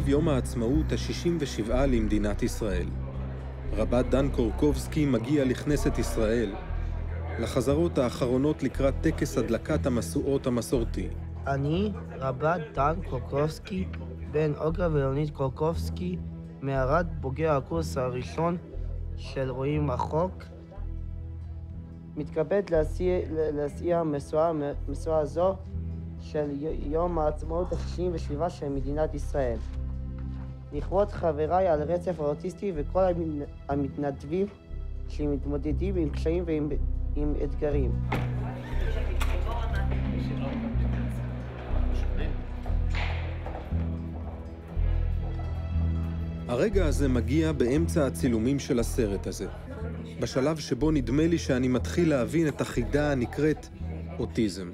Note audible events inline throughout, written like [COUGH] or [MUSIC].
ערב יום העצמאות ה-67 למדינת ישראל. רבת דן קורקובסקי מגיע לכנסת ישראל, לחזרות האחרונות לקראת טקס הדלקת המשואות המסורתי. אני רבת דן קורקובסקי, בן אוגרה ולאוניד קורקובסקי, מערד בוגר הקורס הראשון של רואים רחוק. מתכבד להסיע, משואה זו של יום העצמאות ה-67 של מדינת ישראל. לכבוד חבריי על רצף האוטיסטי וכל המתנדבים שמתמודדים עם קשיים ועם עם אתגרים. הרגע הזה מגיע באמצע הצילומים של הסרט הזה. בשלב שבו נדמה לי שאני מתחיל להבין את החידה הנקראת אוטיזם.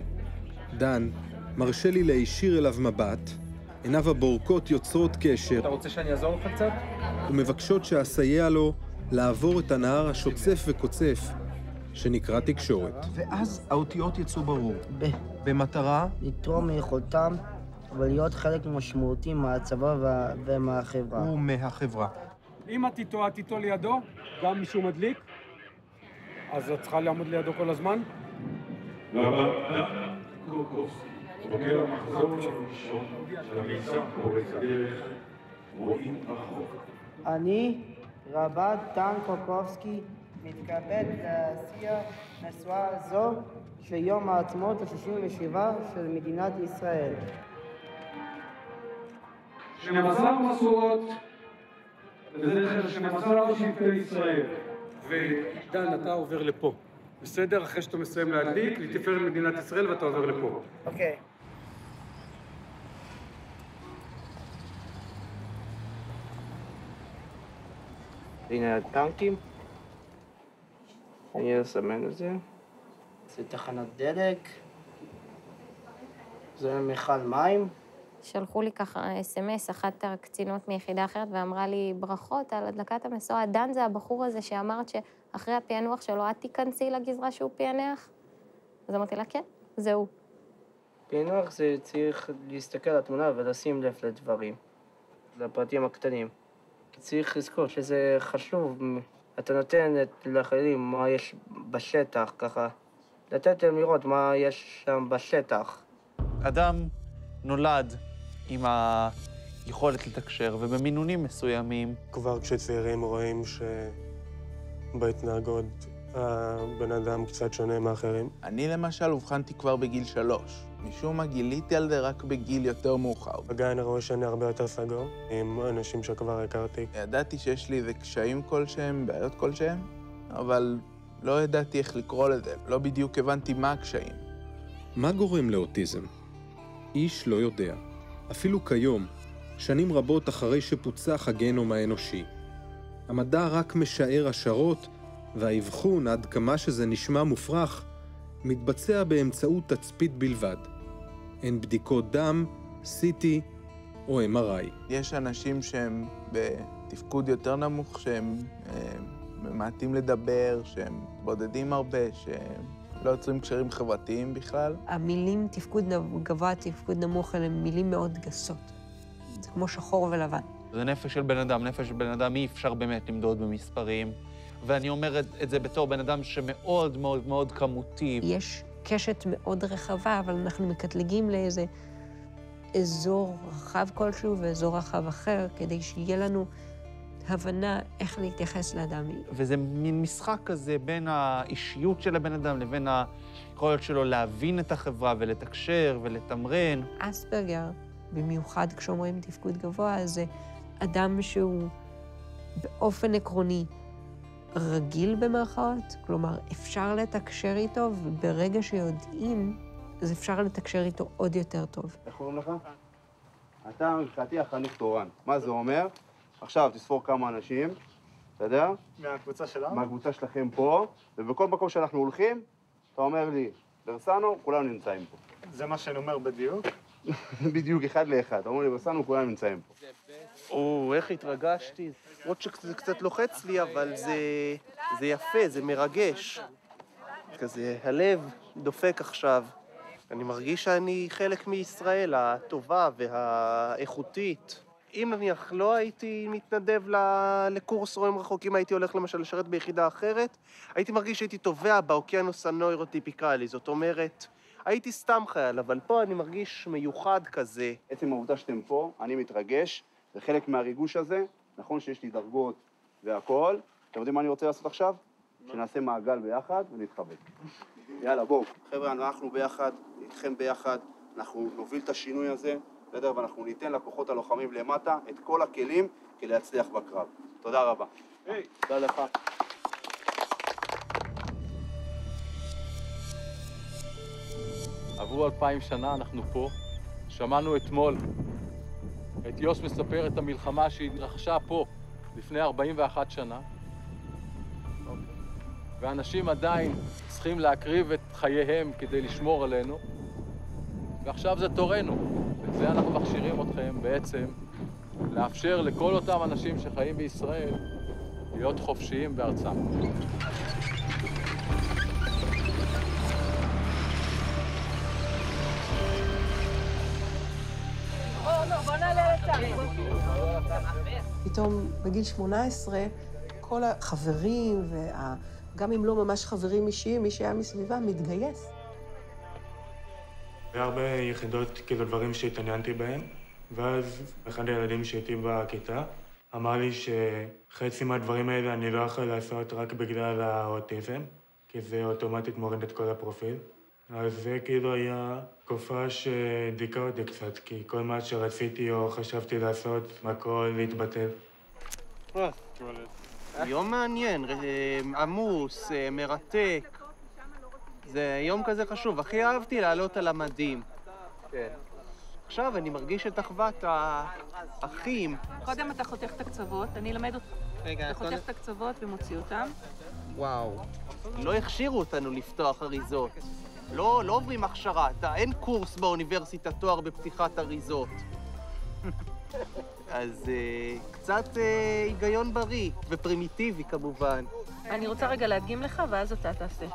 דן מרשה לי להישיר אליו מבט, עיניו הבורקות יוצרות קשר. אתה רוצה שאני אעזור לך קצת? ומבקשות שאסייע לו לעבור את הנהר השוצף וקוצף שנקרא תקשורת. ואז האותיות יצאו ברור. ב. במטרה? לתרום מיכולתם ולהיות חלק משמעותי מהצבא ומהחברה. ומהחברה. אם את איתו, את איתו לידו, גם מישהו מדליק, אז את צריכה לעמוד לידו כל הזמן. בוגר המחזור הראשון של המיזם פורץ הדרך, רואים רחוק. אני, רבת דן קוקובסקי, מתכבד להסיע משואה זו של יום העצמאות ה-67 של מדינת ישראל. 12 משואות לזכר 12 שבטי ישראל. ודן, אתה עובר לפה. בסדר? אחרי שאתה מסיים להדליק, לתפארת מדינת ישראל ואתה עובר לפה. אוקיי. הנה הטנקים. אני אסמן את זה. זה תחנת דלק. זה מכל מים. שלחו לי ככה אס.אם.אס, אחת הקצינות מיחידה אחרת, ואמרה לי, ברכות על הדלקת המשואה. דן זה הבחור הזה שאמרת שאחרי הפענוח שלו, את תיכנסי לגזרה שהוא פענח? אז אמרתי לה, כן, זה הוא. פענוח זה צריך להסתכל על התמונה ולשים לב לדברים, לפרטים הקטנים. צריך לזכור שזה חשוב, אתה נותן לחיילים מה יש בשטח, ככה, לתת להם לראות מה יש שם בשטח. אדם נולד עם היכולת לתקשר, ובמינונים מסוימים... כבר כשצעירים רואים שבהתנהגות הבן אדם קצת שונה מאחרים. אני למשל אובחנתי כבר בגיל שלוש. משום מה גיליתי על זה רק בגיל יותר מאוחר. עדיין הראש אני הרבה יותר סגור, עם אנשים שכבר הכרתי. ידעתי שיש לי איזה קשיים כלשהם, בעיות כלשהם, אבל לא ידעתי איך לקרוא לזה, לא בדיוק הבנתי מה הקשיים. מה גורם לאוטיזם? איש לא יודע. אפילו כיום, שנים רבות אחרי שפוצח הגנום האנושי. המדע רק משער השערות, והאבחון, עד כמה שזה נשמע מופרך, מתבצע באמצעות תצפית בלבד. אין בדיקות דם, CT או MRI. יש אנשים שהם בתפקוד יותר נמוך, שהם אה, ממעטים לדבר, שהם בודדים הרבה, שהם לא יוצרים קשרים חברתיים בכלל. המילים תפקוד גבוה, תפקוד נמוך, אלה מילים מאוד גסות. זה כמו שחור ולבן. זה נפש של בן אדם, נפש של בן אדם אי אפשר באמת למדוד במספרים. ואני אומר את זה בתור בן אדם שמאוד מאוד מאוד כמותי. יש קשת מאוד רחבה, אבל אנחנו מקטלגים לאיזה אזור רחב כלשהו ואזור רחב אחר, כדי שיהיה לנו הבנה איך להתייחס לאדם. וזה מין משחק כזה בין האישיות של הבן אדם לבין היכולת שלו להבין את החברה ולתקשר ולתמרן. אספרגר, במיוחד כשאומרים תפקוד גבוה, זה אדם שהוא באופן עקרוני רגיל במרכאות, כלומר, אפשר לתקשר איתו, וברגע שיודעים, אז אפשר לתקשר איתו עוד יותר טוב. איך קוראים לך? אתה מבחינתי החניך תורן. מה זה אומר? עכשיו תספור כמה אנשים, אתה יודע? מהקבוצה שלנו? מהקבוצה שלכם פה, ובכל מקום שאנחנו הולכים, אתה אומר לי, ברסנו, כולנו נמצאים פה. זה מה שאני אומר בדיוק? [LAUGHS] בדיוק, אחד לאחד. אתה אומר לי, ברסנו, כולנו נמצאים פה. או, איך התרגשתי. למרות שזה קצת לוחץ לי, אבל זה, זה יפה, זה מרגש. כזה, הלב דופק עכשיו. אני מרגיש שאני חלק מישראל הטובה והאיכותית. אם נניח לא הייתי מתנדב לקורס רואים רחוקים, הייתי הולך למשל לשרת ביחידה אחרת, הייתי מרגיש שהייתי טובע באוקיינוס הנוירוטיפיקלי. זאת אומרת, הייתי סתם חייל, אבל פה אני מרגיש מיוחד כזה. עצם העובדה שאתם פה, אני מתרגש, זה חלק מהריגוש הזה. נכון שיש לי דרגות והכול. אתם יודעים מה אני רוצה לעשות עכשיו? שנעשה מעגל ביחד ונתחבק. יאללה, בואו. חבר'ה, אנחנו ביחד, איתכם ביחד, אנחנו נוביל את השינוי הזה, בסדר? ואנחנו ניתן לכוחות הלוחמים למטה את כל הכלים כדי להצליח בקרב. תודה רבה. תודה לך. עברו אלפיים שנה, אנחנו פה. שמענו אתמול את יוס מספר את המלחמה שהתרחשה פה לפני 41 שנה. ואנשים עדיין צריכים להקריב את חייהם כדי לשמור עלינו. ועכשיו זה תורנו. בזה אנחנו מכשירים אתכם בעצם לאפשר לכל אותם אנשים שחיים בישראל להיות חופשיים בארצם. פתאום בגיל 18, כל החברים, וגם אם לא ממש חברים אישיים, מי שהיה מסביבם מתגייס. היה הרבה יחידות, כאילו דברים שהתעניינתי בהם, ואז אחד הילדים שאיתי בכיתה אמר לי שחצי מהדברים האלה אני לא יכול לעשות רק בגלל האוטיזם, כי זה אוטומטית מוריד את כל הפרופיל. אז זה כאילו היה תקופה שהדליקה אותי קצת, כי כל מה שרציתי או חשבתי לעשות, הכל התבטל. יום מעניין, אה, עמוס, אה, מרתק. זה יום כזה חשוב. הכי אהבתי לעלות על המדים. כן. עכשיו אני מרגיש את אחוות האחים. קודם אתה חותך את הקצוות, אני אלמד אותך. רגע, אתה חותך את הקצוות ומוציא אותם. וואו. לא הכשירו אותנו לפתוח אריזות. לא, לא עוברים הכשרה. אתה, אין קורס באוניברסיטה תואר בפתיחת אריזות. [LAUGHS] אז אה, קצת אה, היגיון בריא, ופרימיטיבי כמובן. אני רוצה רגע להדגים לך, ואז אתה תעשה.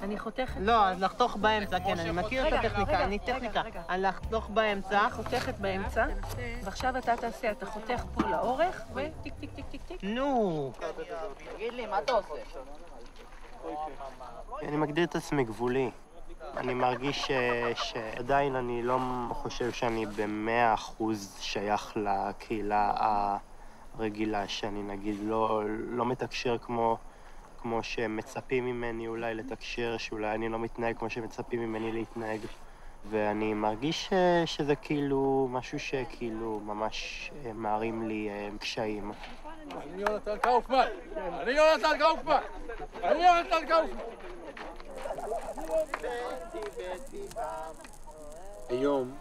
אני חותכת... לא, אז לחתוך באמצע, כן, אני מכיר את הטכניקה, אני טכניקה. אני לחתוך באמצע. חותכת באמצע, ועכשיו אתה תעשה, אתה חותך פה לאורך, וטיק טיק טיק טיק טיק. נו. תגיד לי, מה אתה עושה? אני מגדיר את עצמי גבולי. אני מרגיש ש... שעדיין אני לא חושב שאני במאה אחוז שייך לקהילה הרגילה, שאני נגיד לא, לא מתקשר כמו, כמו שמצפים ממני אולי לתקשר, שאולי אני לא מתנהג כמו שמצפים ממני להתנהג. ואני מרגיש ש... שזה כאילו משהו שכאילו ממש אה, מערים לי אה, קשיים. אני יונתן קאופמן! אני יונתן קאופמן! אני יונתן קאופמן! היום,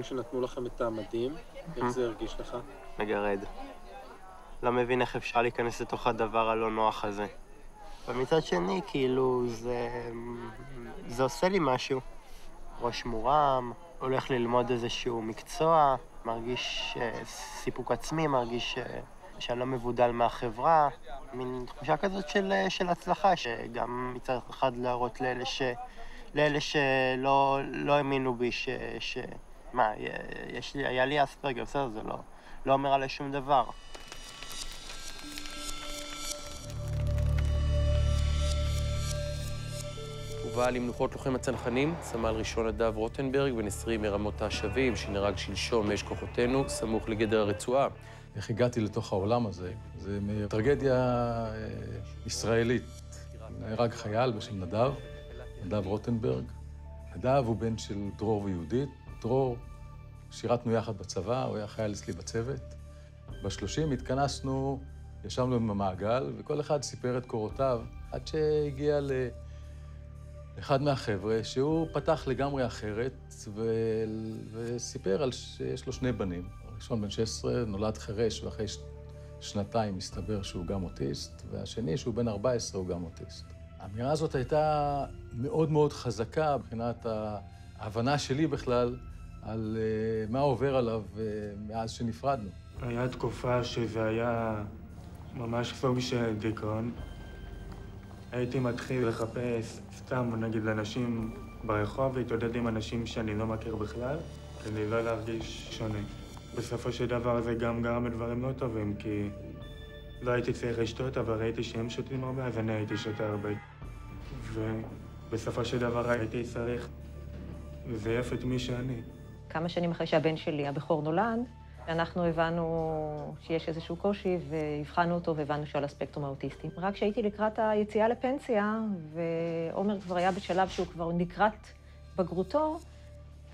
כשנתנו לכם את המדים, איך זה הרגיש לך? מגרד. לא מבין איך אפשר להיכנס לתוך הדבר הלא נוח הזה. ומצד שני, כאילו, זה... זה עושה לי משהו. ראש מורם, הולך ללמוד איזשהו מקצוע, מרגיש אה, סיפוק עצמי, מרגיש אה, שאני לא מבודל מהחברה. מין תחושה כזאת של, אה, של הצלחה, שגם מצד אחד להראות לאלה, ש, לאלה שלא לא האמינו בי ש... ש מה, יש לי, היה לי אספרגר, בסדר, זה לא, לא אומר עליי שום דבר. הובא למנוחות לוחם הצנחנים, סמל ראשון נדב רוטנברג, בן 20 מרמות השבים, שנהרג שלשום מאש כוחותינו, סמוך לגדר הרצועה. איך הגעתי לתוך העולם הזה? זה מטרגדיה אה, ישראלית. נהרג חייל בשם נדב, נדב רוטנברג. נדב הוא בן של דרור ויהודית. דרור, שירתנו יחד בצבא, הוא היה חייל אצלי בצוות. בשלושים התכנסנו, ישבנו עם המעגל, וכל אחד סיפר את קורותיו, עד שהגיע ל... אחד מהחבר'ה, שהוא פתח לגמרי אחרת, ו... וסיפר על שיש לו שני בנים. הראשון בן 16 נולד חירש, ואחרי ש... שנתיים מסתבר שהוא גם אוטיסט, והשני, שהוא בן 14, הוא גם אוטיסט. האמירה הזאת הייתה מאוד מאוד חזקה מבחינת ההבנה שלי בכלל על uh, מה עובר עליו uh, מאז שנפרדנו. היה תקופה שזה היה ממש סוג של דיכאון. הייתי מתחיל לחפש סתם, נגיד, אנשים ברחוב, להתעודד עם אנשים שאני לא מכיר בכלל, כדי לא להרגיש שונה. בסופו של דבר זה גם גרם לדברים לא טובים, כי לא הייתי צריך לשתות, אבל ראיתי שהם שותים הרבה, אז אני הייתי שותה הרבה. ובסופו של דבר הייתי צריך לזייף את מי שאני. כמה שנים אחרי שהבן שלי, הבכור, נולד, אנחנו הבנו שיש איזשהו קושי והבחנו אותו והבנו שהוא על הספקטרום האוטיסטי. רק כשהייתי לקראת היציאה לפנסיה, ועומר כבר היה בשלב שהוא כבר לקראת בגרותו,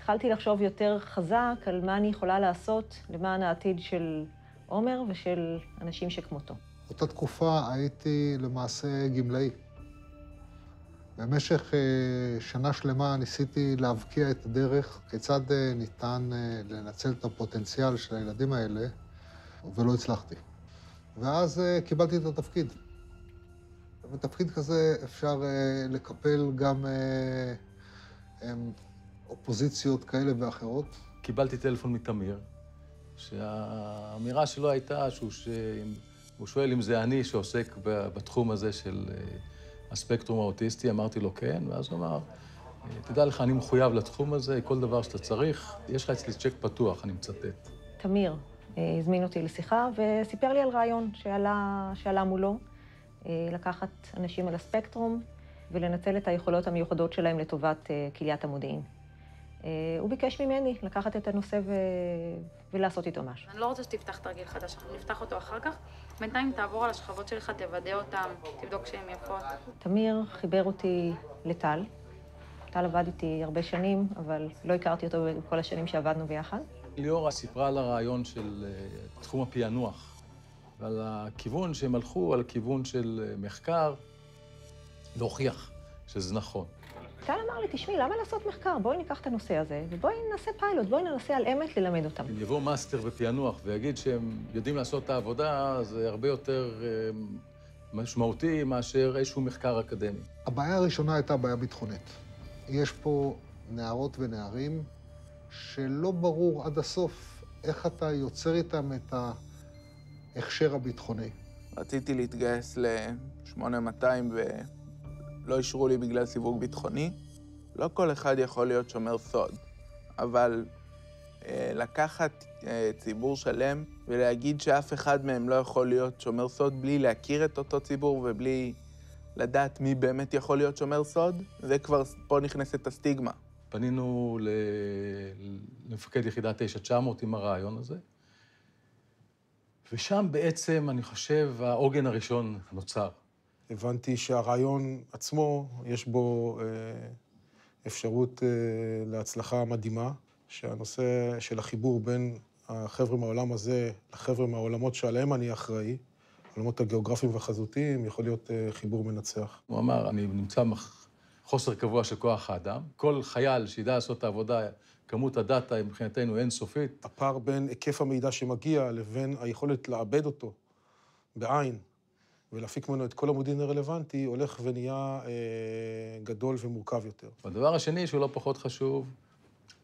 התחלתי לחשוב יותר חזק על מה אני יכולה לעשות למען העתיד של עומר ושל אנשים שכמותו. באותה תקופה הייתי למעשה גמלאי. במשך אה, שנה שלמה ניסיתי להבקיע את הדרך, כיצד אה, ניתן אה, לנצל את הפוטנציאל של הילדים האלה, ולא הצלחתי. ואז קיבלתי את התפקיד. בתפקיד כזה אפשר לקפל גם אופוזיציות כאלה ואחרות. קיבלתי טלפון מתמיר, שהאמירה שלו הייתה שהוא, ש... הוא שואל אם זה אני שעוסק בתחום הזה של הספקטרום האוטיסטי, אמרתי לו כן, ואז הוא אמר, תדע לך, אני מחויב לתחום הזה, כל דבר שאתה צריך, יש לך אצלי צ'ק פתוח, אני מצטט. תמיר אה, הזמין אותי לשיחה וסיפר לי על רעיון שעלה, שעלה מולו, אה, לקחת אנשים על הספקטרום ולנצל את היכולות המיוחדות שלהם לטובת אה, כליית המודיעין. הוא ביקש ממני לקחת את הנושא ו... ולעשות איתו משהו. אני לא רוצה שתפתח תרגיל חדש, אנחנו נפתח אותו אחר כך. בינתיים תעבור על השכבות שלך, תוודא אותן, תבדוק שהן יפות. תמיר חיבר אותי לטל. טל עבד איתי הרבה שנים, אבל לא הכרתי אותו בכל השנים שעבדנו ביחד. ליאורה סיפרה על הרעיון של uh, תחום הפענוח, ועל הכיוון שהם הלכו, על הכיוון של uh, מחקר, להוכיח שזה נכון. טל אמר לי, תשמעי, למה לעשות מחקר? בואי ניקח את הנושא הזה, ובואי נעשה פיילוט, בואי ננסה על אמת ללמד אותם. אם יבוא מאסטר בפענוח ויגיד שהם יודעים לעשות את העבודה, זה הרבה יותר אה, משמעותי מאשר איזשהו מחקר אקדמי. הבעיה הראשונה הייתה בעיה ביטחונית. יש פה נערות ונערים שלא ברור עד הסוף איך אתה יוצר איתם את ההכשר הביטחוני. רציתי להתגייס ל-8200 ו... לא אישרו לי בגלל סיווג ביטחוני. לא כל אחד יכול להיות שומר סוד, אבל אה, לקחת אה, ציבור שלם ולהגיד שאף אחד מהם לא יכול להיות שומר סוד בלי להכיר את אותו ציבור ובלי לדעת מי באמת יכול להיות שומר סוד, זה כבר, פה נכנסת הסטיגמה. פנינו למפקד יחידת 9900 עם הרעיון הזה, ושם בעצם, אני חושב, העוגן הראשון נוצר. הבנתי שהרעיון עצמו, יש בו אה, אפשרות אה, להצלחה מדהימה, שהנושא של החיבור בין החבר'ה מהעולם הזה לחבר'ה מהעולמות שעליהם אני אחראי, העולמות הגיאוגרפיים והחזותיים, יכול להיות אה, חיבור מנצח. הוא אמר, אני נמצא חוסר קבוע של כוח האדם. כל חייל שידע לעשות את העבודה, כמות הדאטה מבחינתנו אינסופית. הפער בין היקף המידע שמגיע לבין היכולת לעבד אותו בעין, ולהפיק ממנו את כל המודיעין הרלוונטי, הולך ונהיה אה, גדול ומורכב יותר. הדבר השני, שהוא לא פחות חשוב,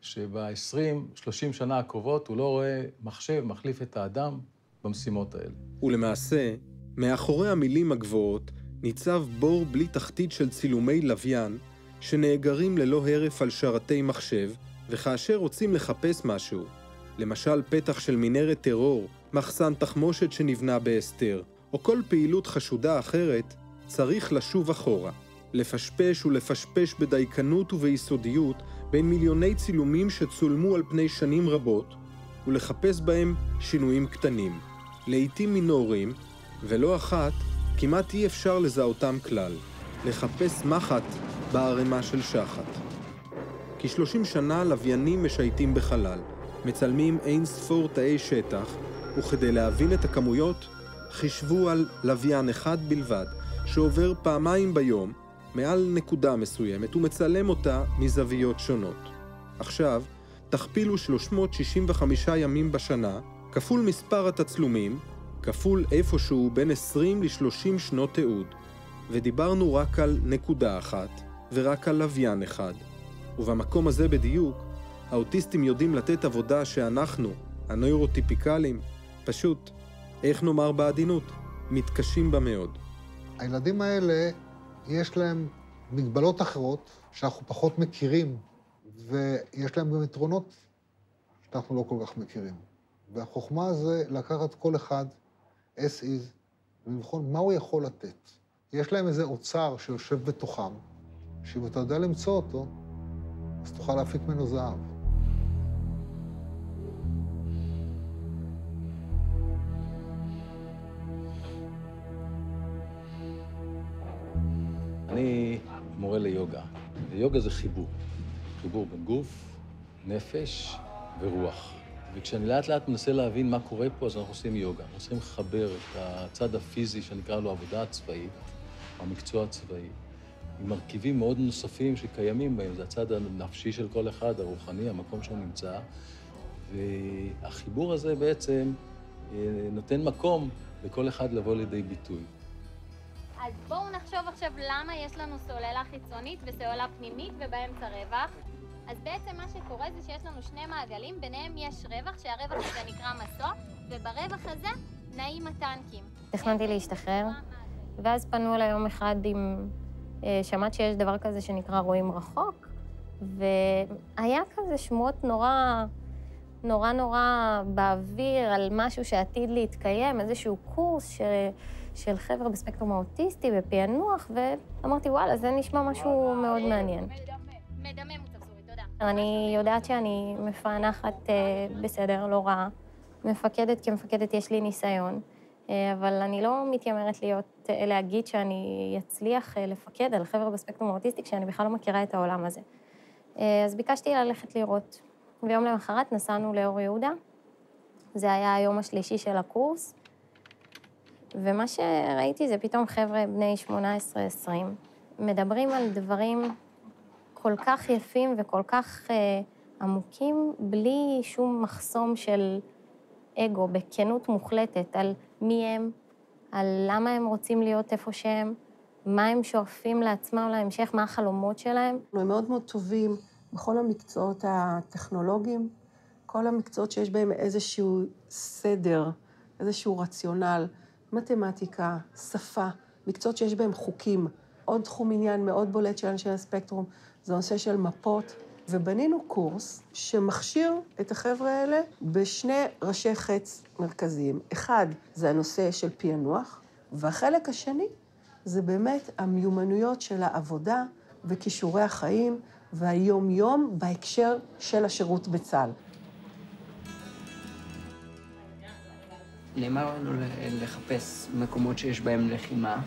שב-20, 30 שנה הקרובות הוא לא רואה מחשב מחליף את האדם במשימות האלה. ולמעשה, מאחורי המילים הגבוהות ניצב בור בלי תחתית של צילומי לוויין, שנאגרים ללא הרף על שרתי מחשב, וכאשר רוצים לחפש משהו, למשל פתח של מנהרת טרור, מחסן תחמושת שנבנה בהסתר, או כל פעילות חשודה אחרת, צריך לשוב אחורה, לפשפש ולפשפש בדייקנות וביסודיות בין מיליוני צילומים שצולמו על פני שנים רבות, ולחפש בהם שינויים קטנים, לעיתים מינוריים, ולא אחת כמעט אי אפשר לזהותם כלל, לחפש מחט בערימה של שחת. כשלושים שנה לוויינים משייטים בחלל, מצלמים אין ספור תאי שטח, וכדי להבין את הכמויות, חישבו על לוויין אחד בלבד, שעובר פעמיים ביום מעל נקודה מסוימת ומצלם אותה מזוויות שונות. עכשיו, תכפילו 365 ימים בשנה, כפול מספר התצלומים, כפול איפשהו בין 20 ל-30 שנות תיעוד, ודיברנו רק על נקודה אחת, ורק על לוויין אחד. ובמקום הזה בדיוק, האוטיסטים יודעים לתת עבודה שאנחנו, הנוירוטיפיקלים, פשוט איך נאמר בעדינות? מתקשים בה מאוד. הילדים האלה, יש להם מגבלות אחרות שאנחנו פחות מכירים, ויש להם גם יתרונות שאנחנו לא כל כך מכירים. והחוכמה זה לקחת כל אחד as is, ולבחון מה הוא יכול לתת. יש להם איזה אוצר שיושב בתוכם, שאם אתה יודע למצוא אותו, אז תוכל להפיק ממנו זהב. אני מורה ליוגה, ויוגה זה חיבור. חיבור בין גוף, נפש ורוח. וכשאני לאט לאט מנסה להבין מה קורה פה, אז אנחנו עושים יוגה. אנחנו צריכים לחבר את הצד הפיזי, שנקרא לו עבודה הצבאית, המקצוע הצבאי, עם מרכיבים מאוד נוספים שקיימים בהם. זה הצד הנפשי של כל אחד, הרוחני, המקום שהוא נמצא. והחיבור הזה בעצם אה, נותן מקום לכל אחד לבוא לידי ביטוי. אז בואו נחשוב עכשיו למה יש לנו סוללה חיצונית וסוללה פנימית ובאמצע רווח. אז בעצם מה שקורה זה שיש לנו שני מעגלים, ביניהם יש רווח, שהרווח הזה נקרא מסוע, וברווח הזה נעים הטנקים. תכננתי להשתחרר, ואז פנו אליי יום אחד עם... אה, שמעת שיש דבר כזה שנקרא רואים רחוק, והיה כזה שמועות נורא, נורא נורא באוויר על משהו שעתיד להתקיים, איזשהו קורס ש... של חבר'ה בספקטרום האוטיסטי בפענוח, ואמרתי, וואלה, זה נשמע משהו מאוד מעניין. מדמם צפסורי, תודה. אני יודעת שאני מפענחת אה, בסדר, לא רע. מפקדת כמפקדת יש לי ניסיון, אה, אבל אני לא מתיימרת להיות, אה, להגיד שאני אצליח לפקד על חבר'ה בספקטרום האוטיסטי כשאני בכלל לא מכירה את העולם הזה. אז ביקשתי ללכת לראות. ויום למחרת נסענו לאור יהודה. זה היה היום השלישי של הקורס. ומה שראיתי זה פתאום חבר'ה בני 18-20 מדברים על דברים כל כך יפים וכל כך אה, עמוקים, בלי שום מחסום של אגו, בכנות מוחלטת על מי הם, על למה הם רוצים להיות איפה שהם, מה הם שואפים לעצמם להמשך, מה החלומות שלהם. הם מאוד מאוד טובים בכל המקצועות הטכנולוגיים, כל המקצועות שיש בהם איזשהו סדר, איזשהו רציונל. מתמטיקה, שפה, מקצועות שיש בהם חוקים. עוד תחום עניין מאוד בולט של אנשי הספקטרום זה הנושא של מפות, ובנינו קורס שמכשיר את החבר'ה האלה בשני ראשי חץ מרכזיים. אחד, זה הנושא של פענוח, והחלק השני זה באמת המיומנויות של העבודה וכישורי החיים והיום-יום בהקשר של השירות בצה"ל. נאמר לנו לחפש מקומות שיש בהם לחימה,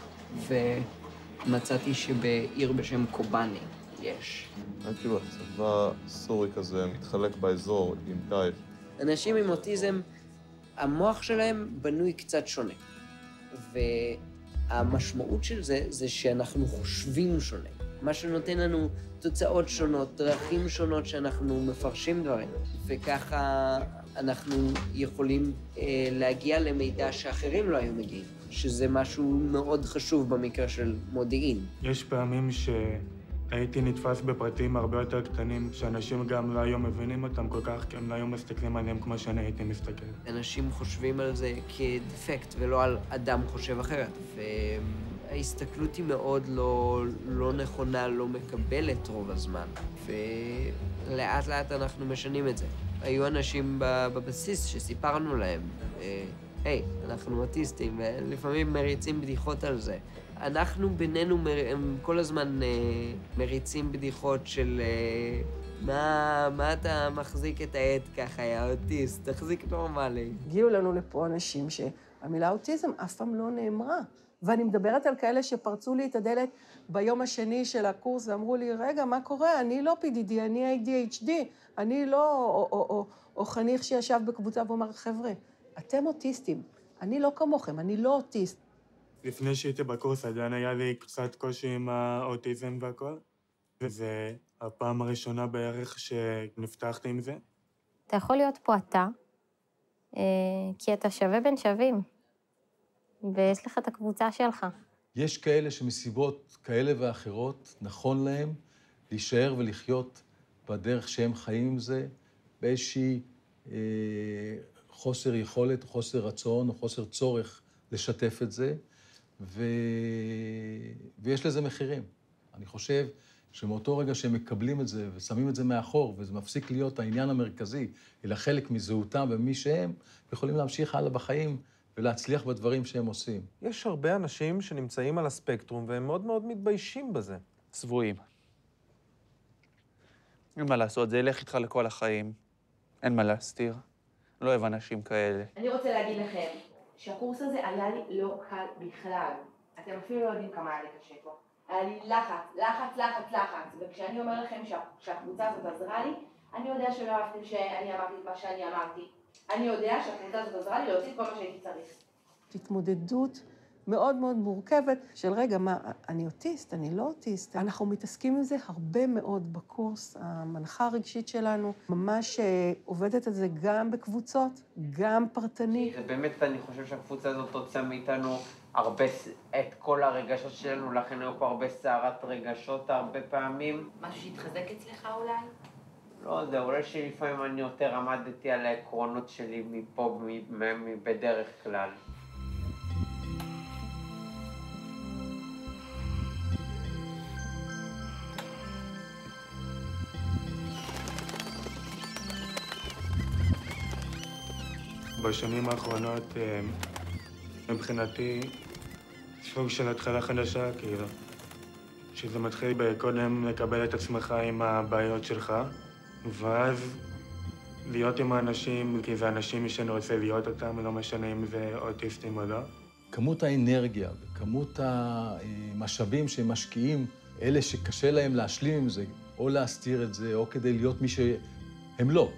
ומצאתי שבעיר בשם קובאני יש. היה כאילו הצבא סורי כזה מתחלק באזור עם דאעש. אנשים עם אוטיזם, המוח שלהם בנוי קצת שונה. והמשמעות של זה, זה שאנחנו חושבים שונה. מה שנותן לנו תוצאות שונות, דרכים שונות שאנחנו מפרשים דברים. וככה אנחנו יכולים אה, להגיע למידע שאחרים לא היו מגיעים, שזה משהו מאוד חשוב במקרה של מודיעין. יש פעמים שהייתי נתפס בפרטים הרבה יותר קטנים, שאנשים גם לא היו מבינים אותם כל כך, כי הם לא היו מסתכלים עליהם כמו שאני הייתי מסתכל. אנשים חושבים על זה כדפקט ולא על אדם חושב אחרת, וההסתכלות היא מאוד לא, לא נכונה, לא מקבלת רוב הזמן, ולאט לאט אנחנו משנים את זה. היו אנשים בבסיס שסיפרנו להם, אה, היי, אנחנו אוטיסטים, ולפעמים מריצים בדיחות על זה. אנחנו בינינו מר... כל הזמן אה, מריצים בדיחות של אה, מה, מה אתה מחזיק את העט ככה, יא אוטיסט, תחזיק נורמלי. הגיעו לנו לפה אנשים שהמילה אוטיזם אף פעם לא נאמרה. ואני מדברת על כאלה שפרצו לי את הדלת ביום השני של הקורס ואמרו לי, רגע, מה קורה? אני לא PDD, אני ADHD, אני לא... או, או, או, או חניך שישב בקבוצה ואומר, חבר'ה, אתם אוטיסטים, אני לא כמוכם, אני לא אוטיסט. לפני שהייתי בקורס עדיין היה לי קצת קושי עם האוטיזם והכל, וזה הפעם הראשונה בערך שנפתחתי עם זה. אתה יכול להיות פה אתה, אה, כי אתה שווה בין שווים. ויש לך את הקבוצה שלך. יש כאלה שמסיבות כאלה ואחרות נכון להם להישאר ולחיות בדרך שהם חיים עם זה, באיזושהי אה, חוסר יכולת, חוסר רצון או חוסר צורך לשתף את זה, ו... ויש לזה מחירים. אני חושב שמאותו רגע שהם מקבלים את זה ושמים את זה מאחור, וזה מפסיק להיות העניין המרכזי, אלא חלק מזהותם ומי שהם, יכולים להמשיך הלאה בחיים ולהצליח בדברים שהם עושים. יש הרבה אנשים שנמצאים על הספקטרום והם מאוד מאוד מתביישים בזה. צבועים. אין מה לעשות, זה ילך איתך לכל החיים. אין מה להסתיר. לא אוהב אנשים כאלה. אני רוצה להגיד לכם שהקורס הזה היה לי לא קל בכלל. אתם אפילו לא יודעים כמה היה לי קשה פה. היה לי לחץ, לחץ, לחץ, לחץ. וכשאני אומר לכם שה, שהקבוצה הזאת עזרה לי, אני יודע שלא אהבתם שאני אמרתי את מה שאני אמרתי. אני יודע שהקבוצה הזאת עזרה לי להוציא את כל מה שהייתי צריך. התמודדות מאוד מאוד מורכבת של רגע, מה, אני אוטיסט, אני לא אוטיסט. אנחנו מתעסקים עם זה הרבה מאוד בקורס. המנחה הרגשית שלנו ממש אה, עובדת על זה גם בקבוצות, גם פרטני. זה באמת, אני חושב שהקבוצה הזאת הוצאה מאיתנו הרבה, את כל הרגשות שלנו, לכן היו פה הרבה סערת רגשות הרבה פעמים. משהו שהתחזק אצלך אולי? לא יודע, אולי שלפעמים אני יותר עמדתי על העקרונות שלי מפה, בדרך כלל. בשנים האחרונות, אה, מבחינתי, סוג של התחלה חדשה, כאילו. שזה מתחיל בקודם לקבל את עצמך עם הבעיות שלך, ואז להיות עם האנשים, כי זה אנשים שאני רוצה להיות אותם, לא משנה אם זה אוטיסטים או לא. כמות האנרגיה וכמות המשאבים שהם משקיעים, אלה שקשה להם להשלים עם זה, או להסתיר את זה, או כדי להיות מי שהם לא.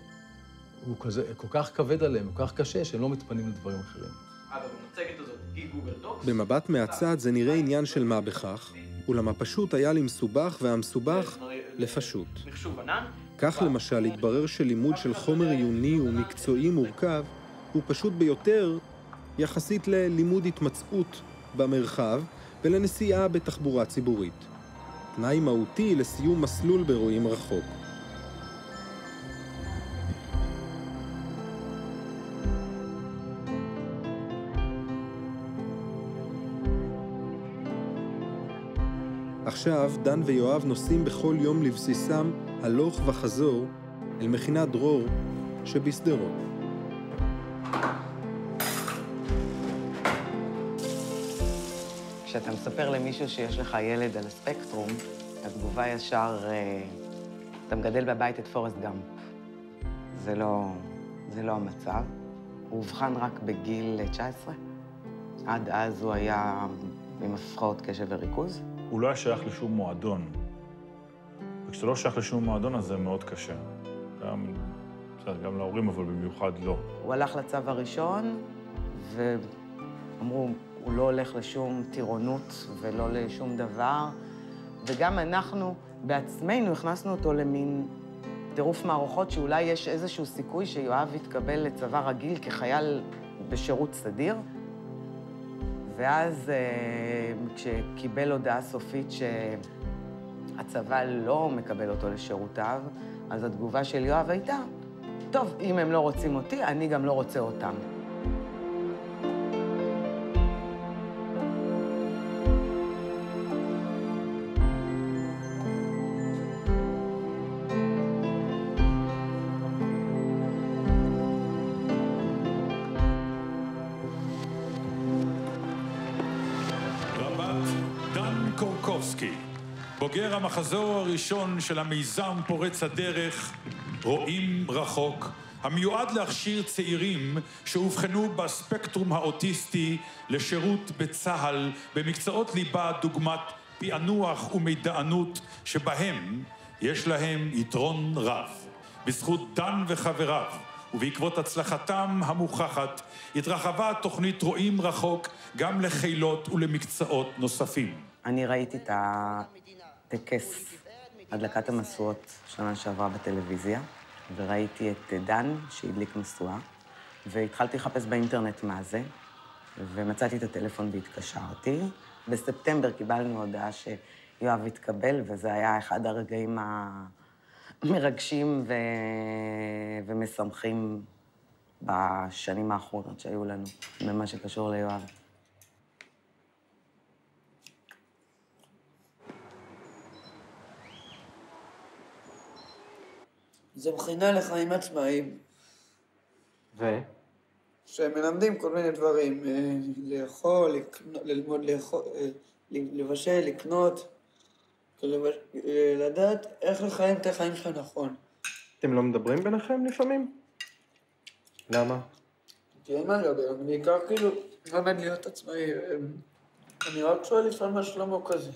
הוא כזה, כל כך כבד עליהם, כל כך קשה, שהם לא מתפנים לדברים אחרים. במבט מהצד זה נראה עניין של מה בכך, אולם הפשוט היה לי מסובך והמסובך לפשוט. כך למשל התברר שלימוד של חומר עיוני ומקצועי מורכב הוא פשוט ביותר יחסית ללימוד התמצאות במרחב ולנסיעה בתחבורה ציבורית. תנאי מהותי לסיום מסלול ברואים רחוק. עכשיו דן ויואב נוסעים בכל יום לבסיסם הלוך וחזור אל מכינת דרור שבשדרות. כשאתה מספר למישהו שיש לך ילד על הספקטרום, התגובה ישר, אה, אתה מגדל בבית את פורסט גאמפ. זה לא, זה לא המצב. הוא אובחן רק בגיל 19. עד אז הוא היה עם הפרעות קשב וריכוז. הוא לא היה שייך לשום מועדון. וכשאתה לא שייך לשום מועדון, אז זה מאוד קשה. גם, בסדר, גם להורים, אבל במיוחד לא. הוא הלך לצו הראשון, ואמרו, הוא לא הולך לשום טירונות ולא לשום דבר, וגם אנחנו בעצמנו הכנסנו אותו למין טירוף מערכות, שאולי יש איזשהו סיכוי שיואב יתקבל לצבא רגיל כחייל בשירות סדיר. ואז כשקיבל הודעה סופית שהצבא לא מקבל אותו לשורותיו, אז התגובה של יואב הייתה, טוב, אם הם לא רוצים אותי, אני גם לא רוצה אותם. בוגר המחזור הראשון של המיזם פורץ הדרך, רואים רחוק, המיועד להכשיר צעירים שאובחנו בספקטרום האוטיסטי לשירות בצה"ל במקצועות ליבה דוגמת פענוח ומידענות שבהם יש להם יתרון רב. בזכות דן וחבריו ובעקבות הצלחתם המוכחת התרחבה תוכנית רואים רחוק גם לחילות ולמקצועות נוספים. אני ראיתי את ה... טקס הדלקת המשואות שנה שעברה בטלוויזיה, וראיתי את דן שהדליק משואה, והתחלתי לחפש באינטרנט מה זה, ומצאתי את הטלפון והתקשרתי. בספטמבר קיבלנו הודעה שיואב התקבל, וזה היה אחד הרגעים המרגשים ו... ומשמחים בשנים האחרונות שהיו לנו, במה שקשור ליואב. זו מכינה לחיים עצמאיים, ו? שמלמדים כל מיני דברים, אה, לאכול, לקנות- ללמוד לאכול, אה, לבשל, לקנות, לבש- אה, לדעת איך לחיים את החיים שלך נכון. אתם לא מדברים ביניכם לפעמים? למה? אין מה לדבר, אני בעיקר כאילו לומד להיות עצמאי. אני רק שואל לפעמים מה שלמה כזה.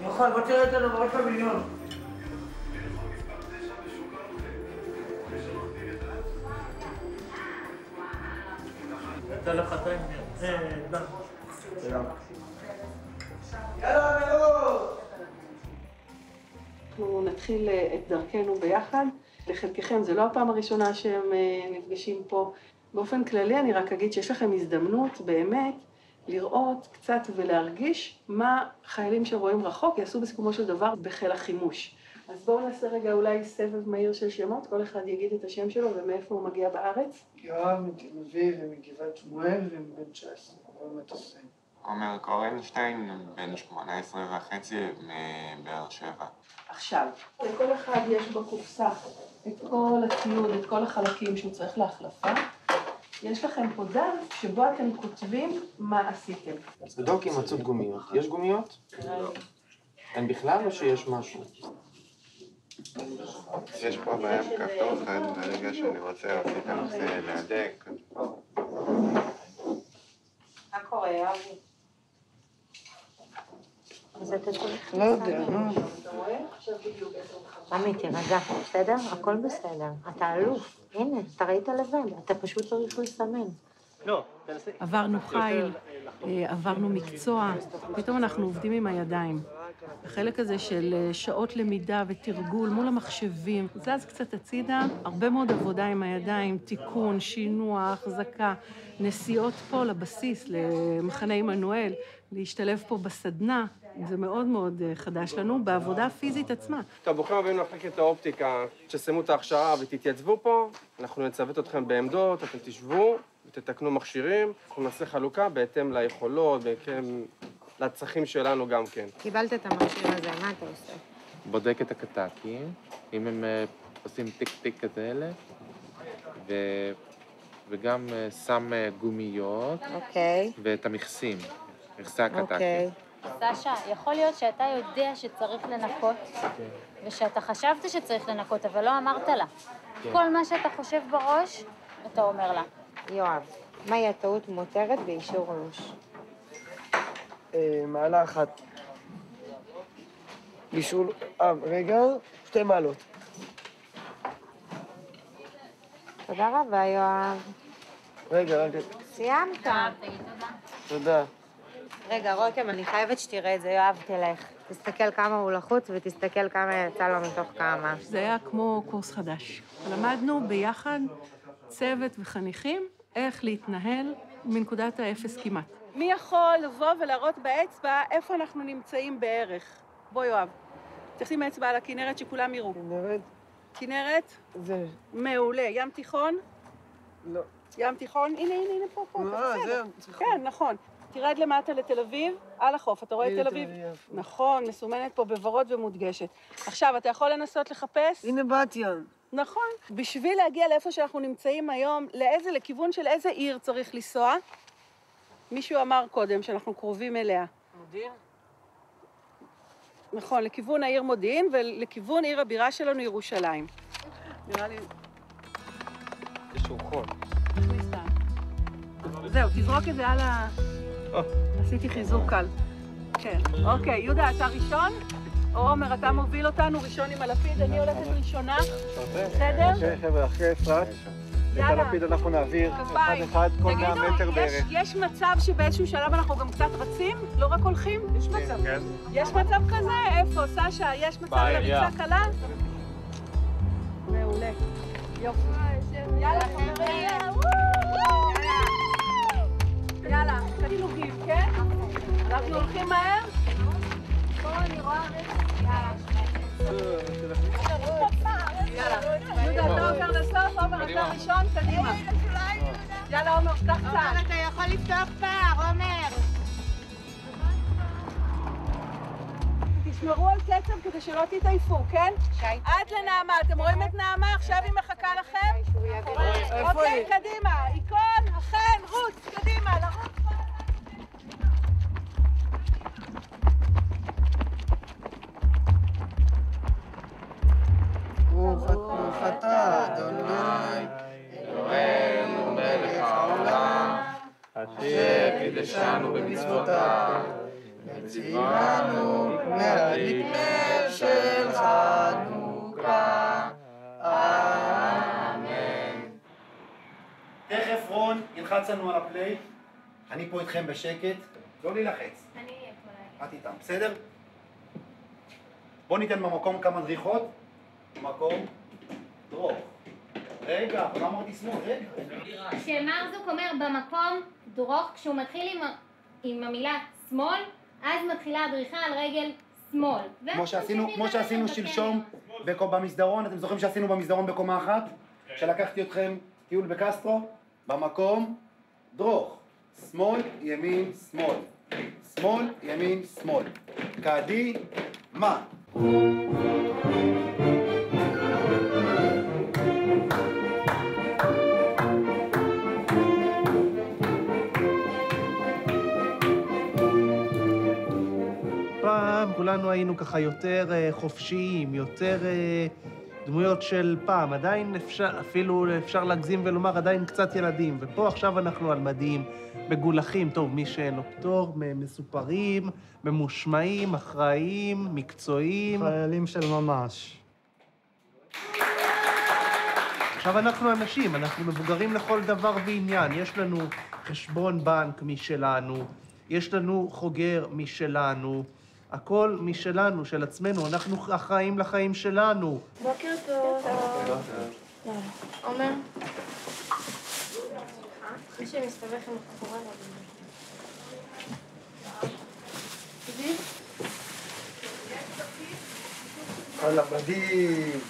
מיכל, בוא תראה את הדברות במיליון. יצא אנחנו נתחיל אה, את דרכנו ביחד. לחלקכם זו לא הפעם הראשונה שהם אה, נפגשים פה. באופן כללי אני רק אגיד שיש לכם הזדמנות באמת לראות קצת ולהרגיש מה חיילים שרואים רחוק יעשו בסיכומו של דבר בחיל החימוש. אז בואו נעשה רגע אולי סבב מהיר של שמות, כל אחד יגיד את השם שלו ומאיפה הוא מגיע בארץ. יואב מתל אביב ומגבעת שמואל ומבן 19, במטוסים. עומר קורנשטיין, בן 18 וחצי, מבאר שבע. עכשיו, לכל אחד יש בקופסה את כל הציוד, את כל החלקים שהוא צריך להחלפה. יש לכם פה דף שבו אתם כותבים מה עשיתם. אז בדוק הימצאות גומיות. יש גומיות? אין בכלל או שיש משהו? יש פה בעיה עם כפתור אחד, ברגע שאני רוצה להוציא את הנושא להדק. מה קורה, יואבי? אז אתה צריך... לא יודע, נו. עמי, תירגע, בסדר? הכל בסדר. אתה אלוף. הנה, אתה ראית לבד. אתה פשוט צריך לסמן. לא, עברנו חיל, אה, עברנו מקצוע, פתאום אנחנו עובדים עם הידיים. החלק הזה של אה, שעות למידה ותרגול מול המחשבים, זז קצת הצידה, הרבה מאוד עבודה עם הידיים, תיקון, שינוע, החזקה, נסיעות פה לבסיס, למחנה עמנואל, להשתלב פה בסדנה, זה מאוד מאוד אה, חדש לנו, בעבודה הפיזית עצמה. טוב, ברוכים הבאים למחלקת האופטיקה. כשתסיימו את ההכשרה ותתייצבו פה, אנחנו נצוות אתכם בעמדות, אתם תשבו ותתקנו מכשירים. אנחנו נעשה חלוקה בהתאם ליכולות, בהתאם לצרכים שלנו גם כן. קיבלת את המכשיר הזה, מה אתה עושה? בודק את הקטקים, אם הם אה, עושים טיק טיק כאלה, ו... וגם אה, שם גומיות, אוקיי. ואת המכסים, מכסי הקטקים. אוקיי. סשה, יכול להיות שאתה יודע שצריך לנקות, ושאתה חשבת שצריך לנקות, אבל לא אמרת לה. כן. כל מה שאתה חושב בראש, אתה אומר לה. יואב, מהי הטעות מותרת באישור ראש? אה, מעלה אחת. בישול... אה, רגע, שתי מעלות. תודה רבה, יואב. רגע, רגע. סיימת. תודה. רגע, רותם, אני חייבת שתראה את זה. יואב, תלך. תסתכל כמה הוא לחוץ ותסתכל כמה יצא לו מתוך כמה. זה היה כמו קורס חדש. למדנו ביחד, צוות וחניכים, איך להתנהל מנקודת האפס כמעט. מי יכול לבוא ולהראות באצבע איפה אנחנו נמצאים בערך? בוא, יואב. תשים אצבע על הכנרת שכולם יראו. כנרת? כנרת? זה... מעולה. ים תיכון? לא. ים תיכון? הנה, הנה, הנה, פה, פה. אה. זה ים תיכון. כן, נכון. תרד למטה לתל אביב, על החוף. אתה רואה את הנה תל אביב? תל אביב. נכון, מסומנת פה בוורוד ומודגשת. עכשיו, אתה יכול לנסות לחפש? הנה בת ים. נכון. בשביל להגיע לאיפה שאנחנו נמצאים היום, לאיזה, לכיוון של איזה עיר צריך לנסוע? מישהו אמר קודם שאנחנו קרובים אליה. מודיעין? נכון, לכיוון העיר מודיעין ולכיוון עיר הבירה שלנו, ירושלים. נראה לי... יש רוחות. זהו, תזרוק את זה על ה... עשיתי חיזוק קל. כן. אוקיי, יהודה, אתה ראשון? או עומר, אתה מוביל אותנו ראשון עם הלפיד, אני הולכת ראשונה. בסדר? אוקיי, חבר'ה, אחרי אפרת. את. הלפיד אנחנו נעביר אחד. אחד כל 100 תגידו, מטר יש- בערך. יש מצב שבאיזשהו שלב אנחנו גם קצת רצים? לא רק הולכים? יש מצב. כן. יש מצב כזה? איפה? סשה, יש מצב. לריצה קלה? מעולה. יופי. יאללה, חברים. יאללה, גיב, כן? אנחנו הולכים מהר? פה אני רואה... יאללה. עומר, קדימה. יאללה, עומר, פתח. אתה יכול לפתוח פער, עומר. תשמרו על קצב כדי שלא תתעייפו, כן? עד לנעמה, אתם רואים את נעמה? עכשיו היא מחכה לכם? אוקיי? קדימה. איקון, אכן, רוץ, קדימה, לרוץ. ברוך אתה, אדוני, אלוהינו מלך העולם, אשר קידשנו במצוותיו, וציוונו להדליק נר של חנוכה. תכף רון ילחץ לנו על הפליי, אני פה איתכם בשקט, לא להילחץ. את איתם, בסדר? בואו ניתן במקום כמה דריכות. מקום, דרוך. רגע, אבל לא אמרתי שמאל, רגע. כשמרזוק אומר במקום דרוך, כשהוא מתחיל עם, עם המילה שמאל, אז מתחילה הדריכה על רגל שמאל. כמו שעשינו, כמו שעשינו שלשום במסדרון, אתם זוכרים שעשינו במסדרון בקומה אחת? שלקחתי אתכם טיול בקסטרו? במקום, דרוך. שמאל, ימין, שמאל. שמאל, ימין, שמאל. קדימה. פעם כולנו היינו ככה יותר אה, חופשיים, יותר אה, דמויות של פעם. עדיין אפשר, אפילו אפשר להגזים ולומר, עדיין קצת ילדים. ופה עכשיו אנחנו על מדים, מגולחים. טוב, מי שאין לו פטור, מסופרים, ממושמעים, אחראיים, מקצועיים. חיילים של ממש. עכשיו אנחנו אנשים, אנחנו מבוגרים לכל דבר ועניין. יש לנו חשבון בנק משלנו, יש לנו חוגר משלנו, הכל משלנו, של עצמנו, אנחנו אחראים לחיים שלנו. בוקר טוב. עומר. אחרי שמסתבך עם החבורה על המדים.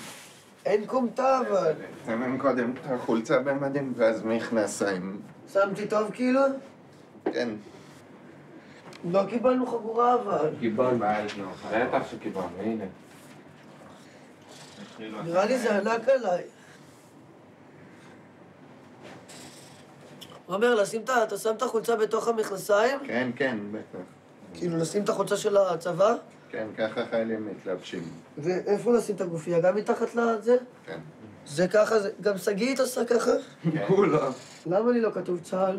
אין כומתה אבל. שמים קודם את החולצה במדים ואז מכנסיים. שמתי טוב כאילו? כן. לא קיבלנו חגורה אבל. קיבלנו. בטח שקיבלנו, הנה. נראה לי זה ענק עליי. עומר, לשים את ה... אתה שם את החולצה בתוך המכנסיים? כן, כן, בטח. כאילו, לשים את החולצה של הצבא? כן, ככה חיילים מתלבשים. ואיפה לשים את הגופייה? גם מתחת לזה? כן. זה ככה, זה... גם שגית עושה ככה? כולה. למה לי לא כתוב צה"ל?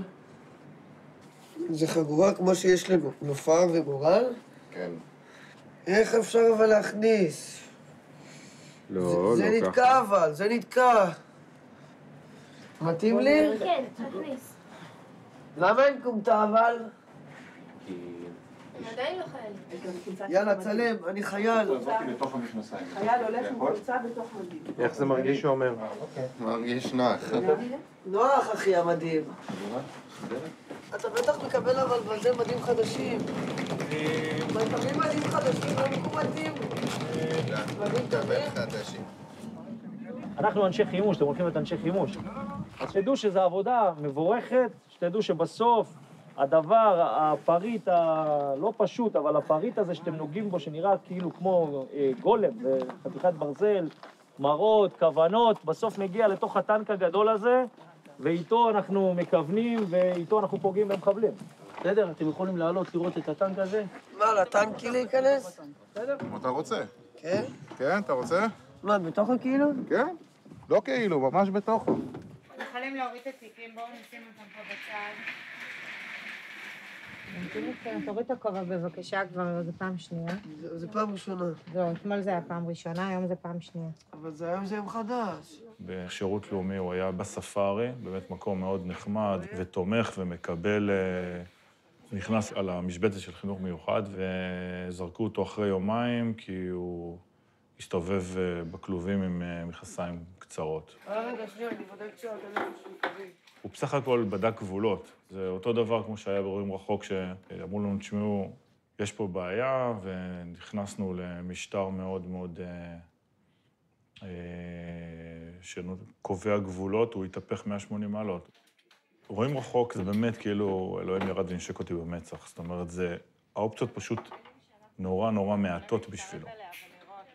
זה חגורה כמו שיש לנופר וגורל? כן. איך אפשר אבל להכניס? לא, זה לא נתקע ככה. אבל, זה נתקע. מתאים לי? כן, תכניס. למה אין כומתה אבל? לא. יאללה, צלם, אני חייל. חייל הולך עם חולצה בתוך מדים. איך זה מרגיש, עומר? מרגיש נוח. נוח, אחי, המדהים. אתה בטח מקבל אבל בזה מדים חדשים. מקבלים מדים חדשים, לא מקומטים. אנחנו אנשי חימוש, אתם הולכים להיות אנשי חימוש. אז שתדעו שזו עבודה מבורכת, שתדעו שבסוף הדבר, הפריט הלא פשוט, אבל הפריט הזה שאתם נוגעים בו, שנראה כאילו כמו אה, גולם וחתיכת ברזל, מראות, כוונות, בסוף מגיע לתוך הטנק הגדול הזה, ואיתו אנחנו מכוונים, ואיתו אנחנו פוגעים במחבלים. בסדר? אתם יכולים לעלות לראות את הטנק הזה? מה, לטנקי להיכנס? בסדר. אתה רוצה? כן? כן, אתה רוצה? מה, בתוכו כאילו? כן. לא כאילו, ממש בתוכו. יכולים להוריד את התיקים, בואו נשים אותם פה בצד. תוריד את הכובע בבקשה כבר, זו פעם שנייה. זה פעם ראשונה. זהו, אתמול זה היה פעם ראשונה, היום זה פעם שנייה. אבל זה היום זה יום חדש. בשירות לאומי הוא היה בספארי, באמת מקום מאוד נחמד ותומך ומקבל... אה, נכנס על המשבצת של חינוך מיוחד וזרקו אותו אחרי יומיים כי הוא הסתובב אה, בכלובים עם אה, מכנסיים קצרות. אה, רגע, שנייה, אני בודק קצת, אני. הוא בסך הכל בדק גבולות. זה אותו דבר כמו שהיה ברואים רחוק, שאמרו לנו, תשמעו, יש פה בעיה, ונכנסנו למשטר מאוד מאוד... אה, אה, שקובע גבולות, הוא התהפך 180 מעלות. רואים רחוק, זה באמת כאילו אלוהים ירד ונשק אותי במצח. זאת אומרת, זה... האופציות פשוט נורא נורא מעטות בשבילו.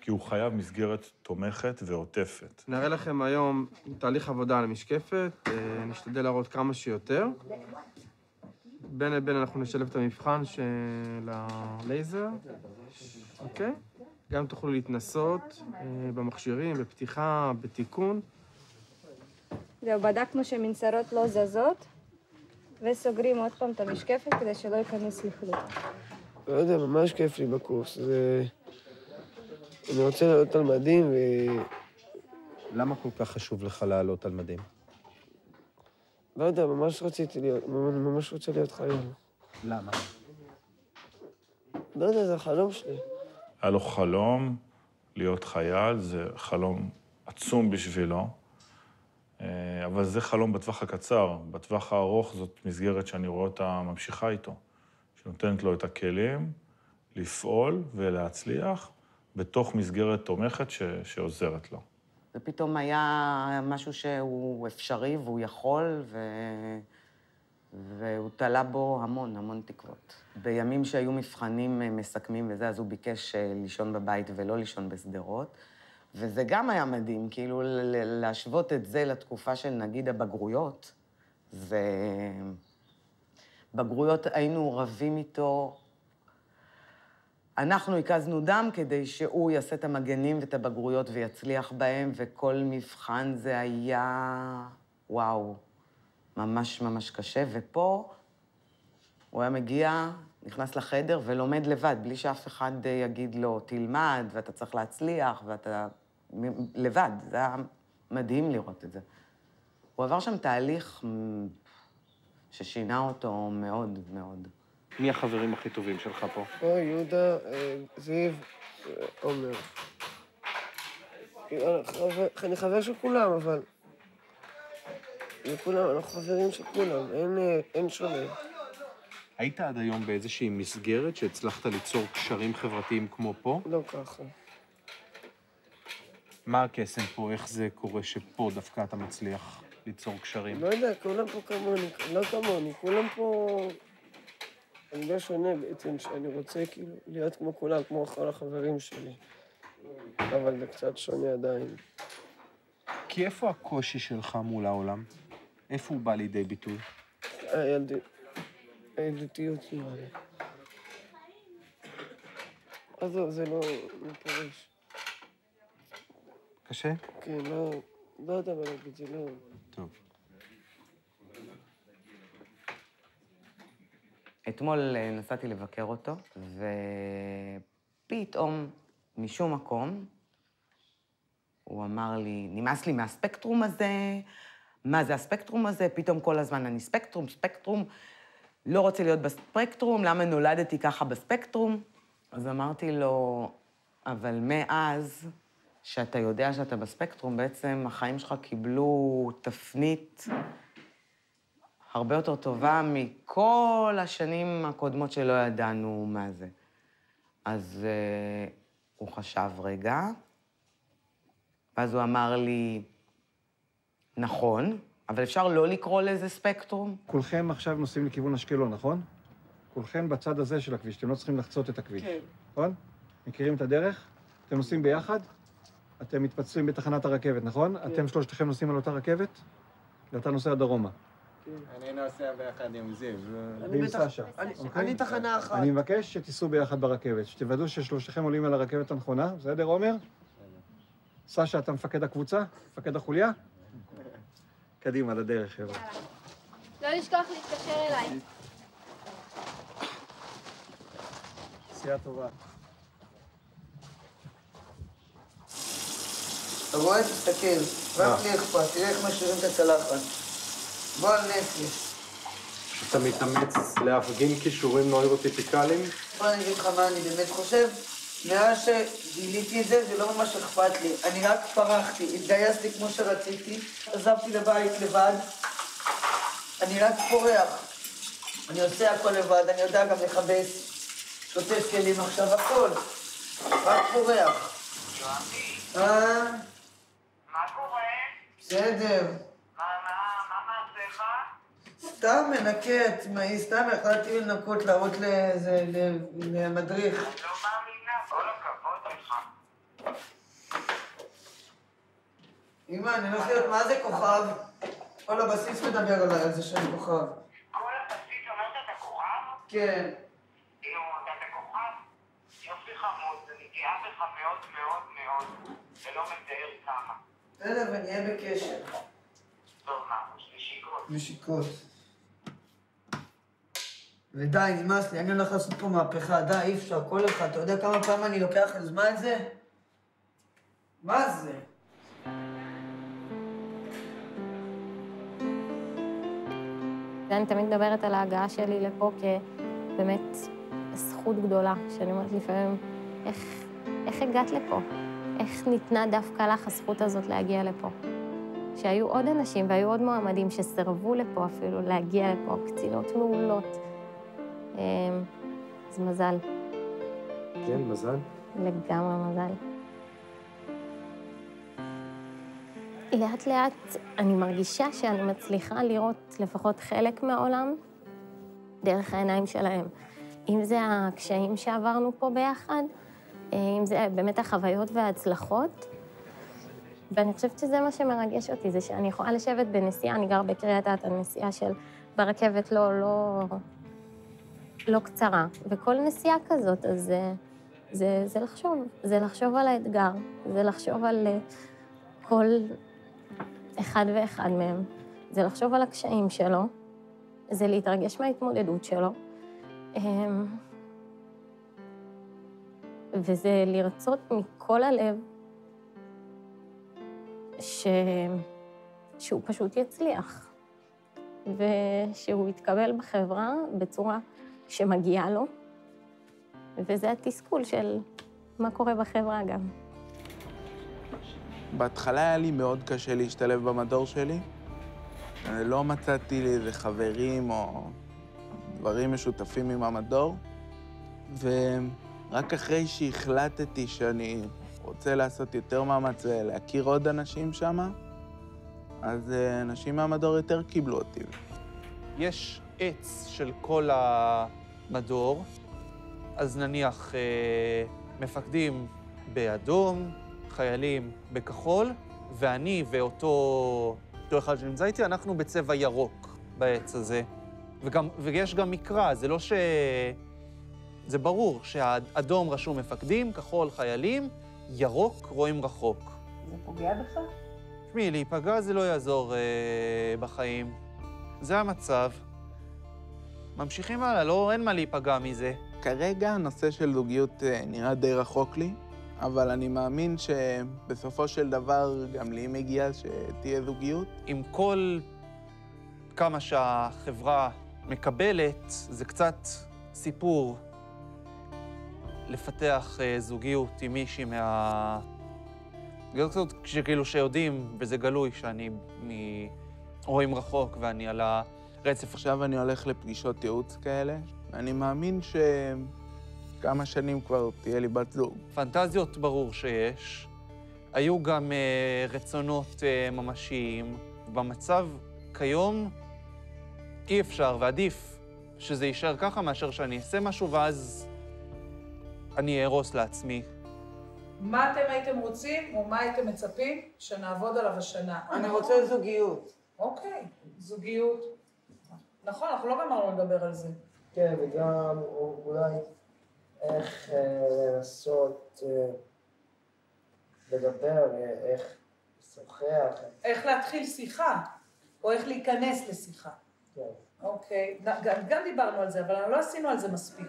כי הוא חייב מסגרת תומכת ועוטפת. נראה לכם היום תהליך עבודה על המשקפת, אה, נשתדל להראות כמה שיותר. בין לבין אנחנו נשלב את המבחן של הלייזר, אוקיי? גם תוכלו להתנסות אה, במכשירים, בפתיחה, בתיקון. זהו, בדקנו שמנסרות לא זזות, וסוגרים עוד פעם את המשקפת כדי שלא ייכנס לכלום. לא יודע, ממש כיף לי בקורס. זה... אני רוצה לעלות על מדים ו... למה כל כך חשוב לך לעלות על מדים? לא יודע, ממש רציתי להיות, ממש רוצה להיות חייל. למה? לא יודע, זה החלום שלי. היה לו חלום להיות חייל, זה חלום עצום בשבילו, אה, אבל זה חלום בטווח הקצר. בטווח הארוך זאת מסגרת שאני רואה אותה ממשיכה איתו, שנותנת לו את הכלים לפעול ולהצליח בתוך מסגרת תומכת ש... שעוזרת לו. זה פתאום היה משהו שהוא אפשרי והוא יכול, ו... והוא תלה בו המון, המון תקוות. בימים שהיו מבחנים אה, מסכמים וזה, אז הוא ביקש אה, לישון בבית ולא לישון בשדרות. וזה גם היה מדהים, כאילו להשוות את זה לתקופה של נגיד הבגרויות, זה... בגרויות היינו רבים איתו. אנחנו הקזנו דם כדי שהוא יעשה את המגנים ואת הבגרויות ויצליח בהם, וכל מבחן זה היה, וואו, ממש ממש קשה. ופה הוא היה מגיע, נכנס לחדר ולומד לבד, בלי שאף אחד אה, יגיד לו, תלמד, ואתה צריך להצליח, ואתה... לבד. זה היה מדהים לראות את זה. הוא עבר שם תהליך ששינה אותו מאוד מאוד. מי החברים הכי טובים שלך פה? אוי, יהודה, אה, זיו, אה, עומר. כאילו, אני חבר- אני חבר של כולם, אבל... זה כולם, אנחנו חברים של כולם, אין, אה, אין שונה. היית עד היום באיזושהי מסגרת שהצלחת ליצור קשרים חברתיים כמו פה? לא ככה. מה הקסם פה? איך זה קורה שפה דווקא אתה מצליח ליצור קשרים? לא יודע, כולם פה כמוני, לא כמוני, כולם פה... אני לא שונה בעצם, שאני רוצה כאילו להיות כמו כולם, כמו כל החברים שלי. אבל זה קצת שונה עדיין. כי איפה הקושי שלך מול העולם? איפה הוא בא לידי ביטוי? הילד... הילדותיות נראה לי. עזוב, זה לא... פורש. קשה? כן, לא... לא יודע מה להגיד, זה לא... טוב. אתמול אה, נסעתי לבקר אותו, ופתאום, משום מקום, הוא אמר לי, נמאס לי מהספקטרום הזה, מה זה הספקטרום הזה? פתאום כל הזמן אני ספקטרום, ספקטרום, לא רוצה להיות בספקטרום, למה נולדתי ככה בספקטרום? אז אמרתי לו, אבל מאז שאתה יודע שאתה בספקטרום, בעצם החיים שלך קיבלו תפנית הרבה יותר טובה מכל השנים הקודמות שלא ידענו מה זה. אז uh, הוא חשב רגע, ואז הוא אמר לי, נכון, אבל אפשר לא לקרוא לזה ספקטרום? כולכם עכשיו נוסעים לכיוון אשקלון, נכון? כולכם בצד הזה של הכביש, אתם לא צריכים לחצות את הכביש. כן. נכון? מכירים את הדרך? אתם נוסעים ביחד? אתם מתפצלים בתחנת הרכבת, נכון? כן. אתם שלושתכם נוסעים על אותה רכבת? ואתה נוסע דרומה. אני נוסע ביחד עם זיו. אני ועם בטח- סשה. אני- אוקיי? אני תחנה אחת. אני מבקש שתיסעו ביחד ברכבת, שתוודאו ששלושתכם עולים על הרכבת הנכונה, בסדר, עומר? סשה, אתה מפקד הקבוצה? מפקד החוליה? קדימה, לדרך, חבר'ה. לא לשכוח להתקשר אליי. נסיעה טובה. אתה רואה? תסתכל. רק לי אכפת, תראה איך משאירים את הצלחת. בוא על נפש. אתה מתאמץ להפגין כישורים נוירוטיפיקליים? בוא אני אגיד לך מה אני באמת חושב. מאז שגיליתי את זה, זה לא ממש אכפת לי. אני רק פרחתי, התגייסתי כמו שרציתי, עזבתי לבית לבד. אני רק פורח. אני עושה הכל לבד, אני יודע גם לכבס, שוטף כלים עכשיו, הכל. רק פורח. אה? מה קורה? בסדר. מה, מה, מה מעשיך? סתם מנקה עצמאי, סתם החלטתי לנקות, להראות לאיזה, למדריך. לא מאמינה, כל הכבוד לך. אמא, אני הולך להיות, מה זה כוכב? כל הבסיס מדבר עליי על זה שאני כוכב. כל הבסיס אומר שאתה כוכב? כן. כאילו, אתה כוכב? יופי חמוד, אני גאה בך מאוד מאוד מאוד, ולא מתאר כמה. בסדר, ונהיה בקשר. טוב, מה, נשיקות. נשיקות. ודי, נמאס לי, אני הולך לעשות פה מהפכה, די, אי אפשר, כל אחד, אתה יודע כמה פעמים אני לוקח על זמן זה? מה זה? ואני תמיד מדברת על ההגעה שלי לפה כבאמת זכות גדולה, שאני אומרת לפעמים, איך, איך הגעת לפה? איך ניתנה דווקא לך הזכות הזאת להגיע לפה? שהיו עוד אנשים והיו עוד מועמדים שסירבו לפה אפילו להגיע לפה, קצינות מעולות. אמ, אז מזל, כן, מזל. לגמרי מזל. לאט לאט אני מרגישה שאני מצליחה לראות לפחות חלק מהעולם דרך העיניים שלהם. אם זה הקשיים שעברנו פה ביחד, אה, אם זה באמת החוויות וההצלחות. ואני חושבת שזה מה שמרגש אותי, זה שאני יכולה לשבת בנסיעה, אני גר בקריית אתא, נסיעה של ברכבת לא, לא, לא קצרה. וכל נסיעה כזאת, אז זה, זה, זה לחשוב, זה לחשוב על האתגר, זה לחשוב על אה, כל אחד ואחד מהם, זה לחשוב על הקשיים שלו, זה להתרגש מההתמודדות שלו, אמ, וזה לרצות מכל הלב ש... שהוא פשוט יצליח, ושהוא יתקבל בחברה בצורה שמגיעה לו, וזה התסכול של מה קורה בחברה גם. בהתחלה היה לי מאוד קשה להשתלב במדור שלי. אני לא מצאתי לי איזה חברים או דברים משותפים עם המדור, ורק אחרי שהחלטתי שאני רוצה לעשות יותר מאמץ ולהכיר עוד אנשים שם, אז אה, אנשים מהמדור יותר קיבלו אותי. יש עץ של כל המדור, אז נניח אה, מפקדים באדום, חיילים בכחול, ואני ואותו אותו אחד שנמצא איתי, אנחנו בצבע ירוק בעץ הזה. וגם, ויש גם מקרא, זה לא ש... זה ברור שהאדום רשום מפקדים, כחול חיילים, ירוק רואים רחוק. זה פוגע בך? תשמעי, להיפגע זה לא יעזור אה, בחיים. זה המצב. ממשיכים הלאה, לא, אין מה להיפגע מזה. כרגע הנושא של זוגיות אה, נראה די רחוק לי, אבל אני מאמין שבסופו של דבר גם לי מגיע שתהיה זוגיות. עם כל כמה שהחברה מקבלת, זה קצת סיפור לפתח אה, זוגיות עם מישהי מה... זוגיות כזאת שכאילו שיודעים, וזה גלוי, שאני מ... רואים רחוק ואני על הרצף. עכשיו אני הולך לפגישות ייעוץ כאלה, ואני מאמין שכמה שנים כבר תהיה לי בת זוג. פנטזיות ברור שיש. היו גם אה, רצונות אה, ממשיים. במצב כיום אי אפשר, ועדיף שזה יישאר ככה מאשר שאני אעשה משהו ואז אני אהרוס לעצמי. מה אתם הייתם רוצים, או מה הייתם מצפים שנעבוד עליו השנה? אני רוצה זוגיות. אוקיי, זוגיות. נכון, אנחנו לא גמרנו לדבר על זה. כן, וגם אולי איך אה, לנסות אה, לדבר, אה, איך לשוחח. איך להתחיל שיחה, או איך להיכנס לשיחה. כן. אוקיי, גם, גם דיברנו על זה, אבל לא עשינו על זה מספיק.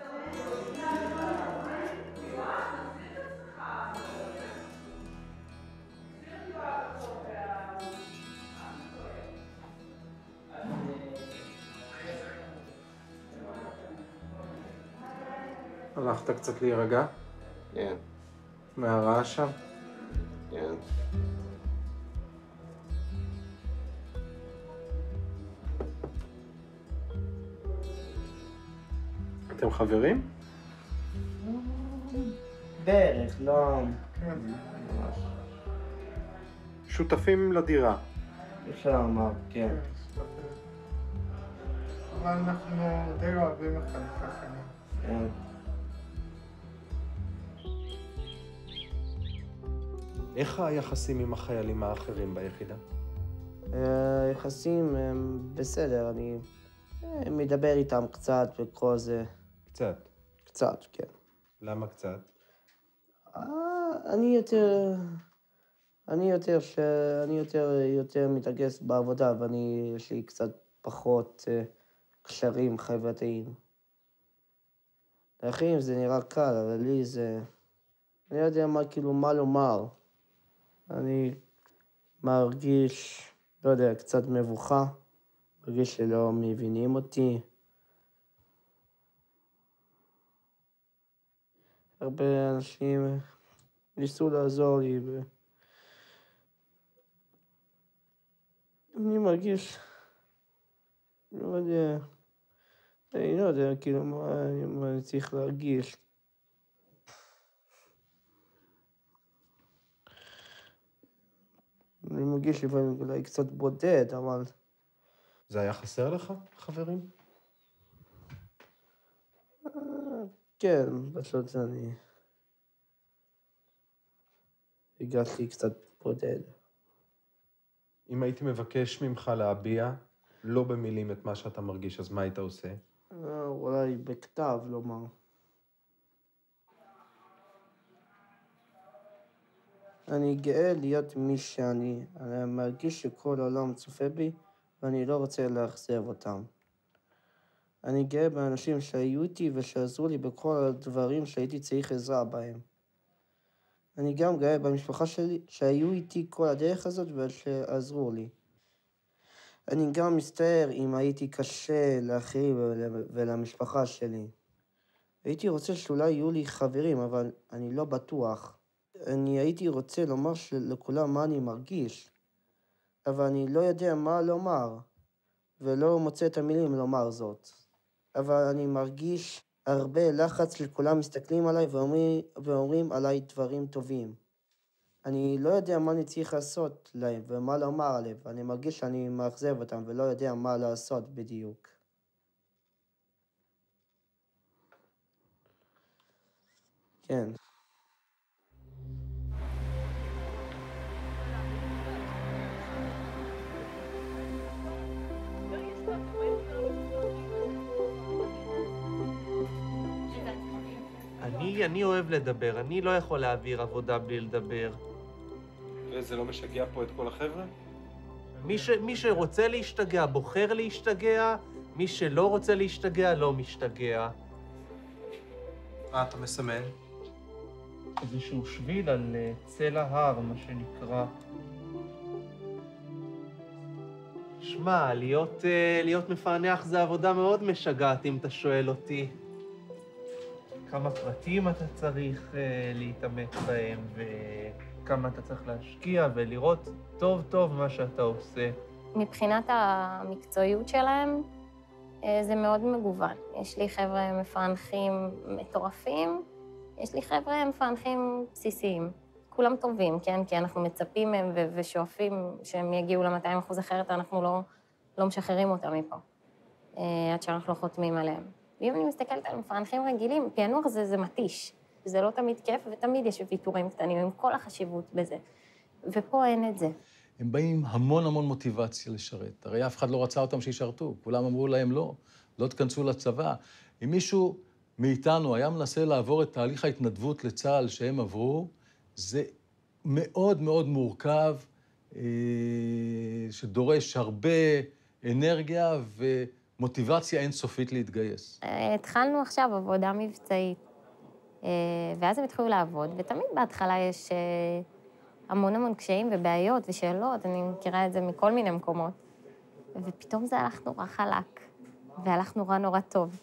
הלכת קצת להירגע? כן, מהרעש שם? כן. אתם חברים? בערך, לא... שותפים לדירה. אפשר לומר, כן. אבל אנחנו די אוהבים אחד את השני. כן. איך היחסים עם החיילים האחרים ביחידה? היחסים הם בסדר, אני אה, מדבר איתם קצת וכל זה. קצת. קצת, כן. למה קצת? אה, אני יותר... אני יותר, ש... אני יותר, יותר מתרכז בעבודה, ואני, יש לי קצת פחות אה, קשרים חברתיים. לאחרים זה נראה קל, אבל לי זה... אני לא יודע מה, כאילו, מה לומר. אני מרגיש, לא יודע, קצת מבוכה, מרגיש שלא מבינים אותי. הרבה אנשים ניסו לעזור לי, ו... אני מרגיש, לא יודע, אני לא יודע, כאילו, מה אני צריך להרגיש. אני מרגיש לפעמים אולי קצת בודד, אבל זה היה חסר לך, חברים? כן, פשוט אני הרגשתי קצת בודד. אם הייתי מבקש ממך להביע, לא במילים, את מה שאתה מרגיש, אז מה היית עושה? אה, אולי בכתב לומר. אני גאה להיות מי שאני. אני מרגיש שכל העולם צופה בי, ואני לא רוצה לאכזב אותם. אני גאה באנשים שהיו איתי ושעזרו לי בכל הדברים שהייתי צריך עזרה בהם. אני גם גאה במשפחה שלי שהיו איתי כל הדרך הזאת ושעזרו לי. אני גם מצטער אם הייתי קשה לאחרים ול- ולמשפחה שלי. הייתי רוצה שאולי יהיו לי חברים, אבל אני לא בטוח. אני הייתי רוצה לומר לכולם מה אני מרגיש, אבל אני לא יודע מה לומר, ולא מוצא את המילים לומר זאת. אבל אני מרגיש הרבה לחץ שכולם מסתכלים עליי ואומרים, ואומרים עליי דברים טובים. אני לא יודע מה אני צריך לעשות להם ומה לומר עליהם, ואני מרגיש שאני מאכזב אותם ולא יודע מה לעשות בדיוק. כן. אני, אני אוהב לדבר, אני לא יכול להעביר עבודה בלי לדבר. וזה לא משגע פה את כל החבר'ה? מי, ש, מי שרוצה להשתגע, בוחר להשתגע, מי שלא רוצה להשתגע, לא משתגע. מה אתה מסמן? איזשהו שביל על אה, צל ההר, מה שנקרא. שמע, להיות, אה, להיות מפענח זה עבודה מאוד משגעת, אם אתה שואל אותי. כמה פרטים אתה צריך אה, להתעמק בהם, וכמה אתה צריך להשקיע, ולראות טוב טוב מה שאתה עושה. מבחינת המקצועיות שלהם, אה, זה מאוד מגוון. יש לי חבר'ה מפענחים מטורפים, יש לי חבר'ה מפענחים בסיסיים. כולם טובים, כן? כי אנחנו מצפים מהם ו- ושואפים שהם יגיעו ל-200 אחוז, אחרת אנחנו לא, לא משחררים אותם מפה, אה, עד שאנחנו לא חותמים עליהם. ואם אני מסתכלת על מפענחים רגילים, פענוח זה, זה מתיש. זה לא תמיד כיף, ותמיד יש ויתורים קטנים, עם כל החשיבות בזה. ופה אין את זה. הם באים עם המון המון מוטיבציה לשרת. הרי אף אחד לא רצה אותם שישרתו, כולם אמרו להם לא, לא תכנסו לצבא. אם מישהו מאיתנו היה מנסה לעבור את תהליך ההתנדבות לצה"ל שהם עברו, זה מאוד מאוד מורכב, אה, שדורש הרבה אנרגיה ומוטיבציה אינסופית להתגייס. אה, התחלנו עכשיו עבודה מבצעית. אה, ואז הם התחילו לעבוד, ותמיד בהתחלה יש אה, המון המון קשיים ובעיות ושאלות, אני מכירה את זה מכל מיני מקומות. ופתאום זה הלך נורא חלק, והלך נורא נורא טוב.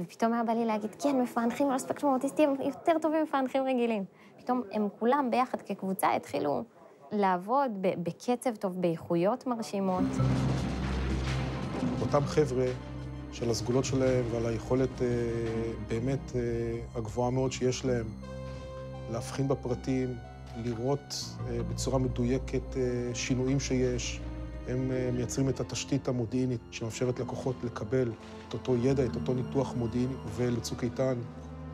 ופתאום היה בא לי להגיד, כן, מפענחים על הספקטרום האוטיסטי הם יותר טובים ממפענחים רגילים. פתאום הם כולם ביחד כקבוצה התחילו לעבוד בקצב טוב, באיכויות מרשימות. אותם חבר'ה, של הסגולות שלהם ועל היכולת אה, באמת אה, הגבוהה מאוד שיש להם להבחין בפרטים, לראות אה, בצורה מדויקת אה, שינויים שיש. הם אה, מייצרים את התשתית המודיעינית שמאפשרת לקוחות לקבל את אותו ידע, את אותו ניתוח מודיעיני, ולצוק איתן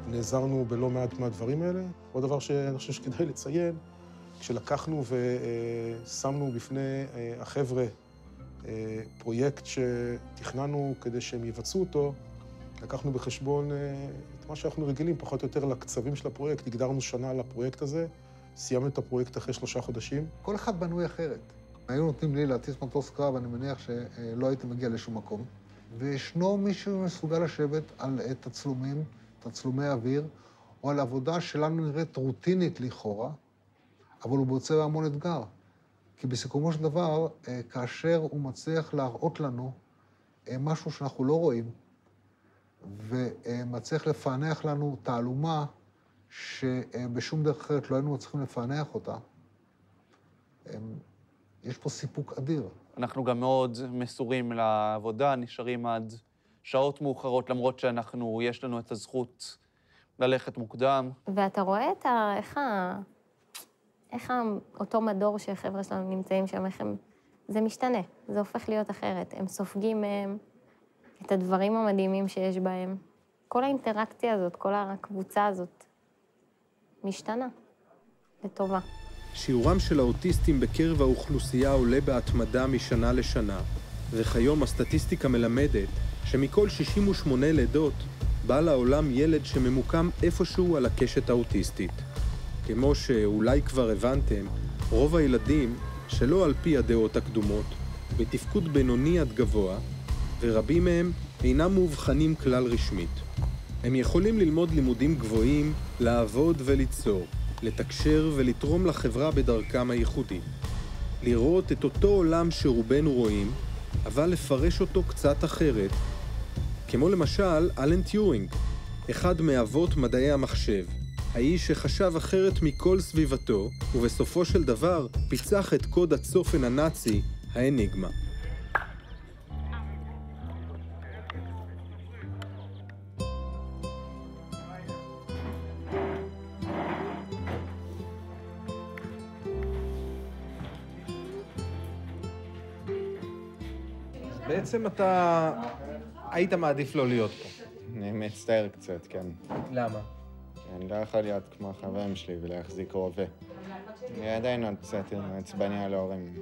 נעזרנו בלא מעט מהדברים האלה. עוד דבר שאני חושב שכדאי לציין, כשלקחנו ושמנו בפני אה, החבר'ה אה, פרויקט שתכננו כדי שהם יבצעו אותו, לקחנו בחשבון אה, את מה שאנחנו רגילים, פחות או יותר לקצבים של הפרויקט. הגדרנו שנה לפרויקט הזה, סיימנו את הפרויקט אחרי שלושה חודשים. כל אחד בנוי אחרת. היו נותנים לי להטיס מטוס קרב, אני מניח שלא הייתי מגיע לשום מקום. וישנו מישהו שמסוגל לשבת על תצלומים, תצלומי אוויר, או על עבודה שלנו נראית רוטינית לכאורה, אבל הוא מוצא המון אתגר. כי בסיכומו של דבר, אה, כאשר הוא מצליח להראות לנו אה, משהו שאנחנו לא רואים, ומצליח לפענח לנו תעלומה שבשום דרך אחרת לא היינו מצליחים לפענח אותה, יש פה סיפוק אדיר. אנחנו גם מאוד מסורים לעבודה, נשארים עד שעות מאוחרות, למרות שאנחנו, יש לנו את הזכות ללכת מוקדם. ואתה רואה את ה... איך ה... איך אותו מדור שהחבר'ה שלנו נמצאים שם, איך הם... זה משתנה, זה הופך להיות אחרת. הם סופגים מהם את הדברים המדהימים שיש בהם. כל האינטראקציה הזאת, כל הקבוצה הזאת, משתנה, לטובה. שיעורם של האוטיסטים בקרב האוכלוסייה עולה בהתמדה משנה לשנה, וכיום הסטטיסטיקה מלמדת שמכל 68 לידות בא לעולם ילד שממוקם איפשהו על הקשת האוטיסטית. כמו שאולי כבר הבנתם, רוב הילדים, שלא על פי הדעות הקדומות, בתפקוד בינוני עד גבוה, ורבים מהם אינם מאובחנים כלל רשמית. הם יכולים ללמוד לימודים גבוהים, לעבוד וליצור, לתקשר ולתרום לחברה בדרכם הייחודי. לראות את אותו עולם שרובנו רואים, אבל לפרש אותו קצת אחרת, כמו למשל אלן טיורינג, אחד מאבות מדעי המחשב, האיש שחשב אחרת מכל סביבתו, ובסופו של דבר פיצח את קוד הצופן הנאצי, האניגמה. בעצם אתה היית מעדיף לא להיות פה. אני מצטער קצת, כן. למה? אני לא יכול להיות כמו החברים שלי ולהחזיק רובה. אני עדיין עוד קצת עצבני על ההורים.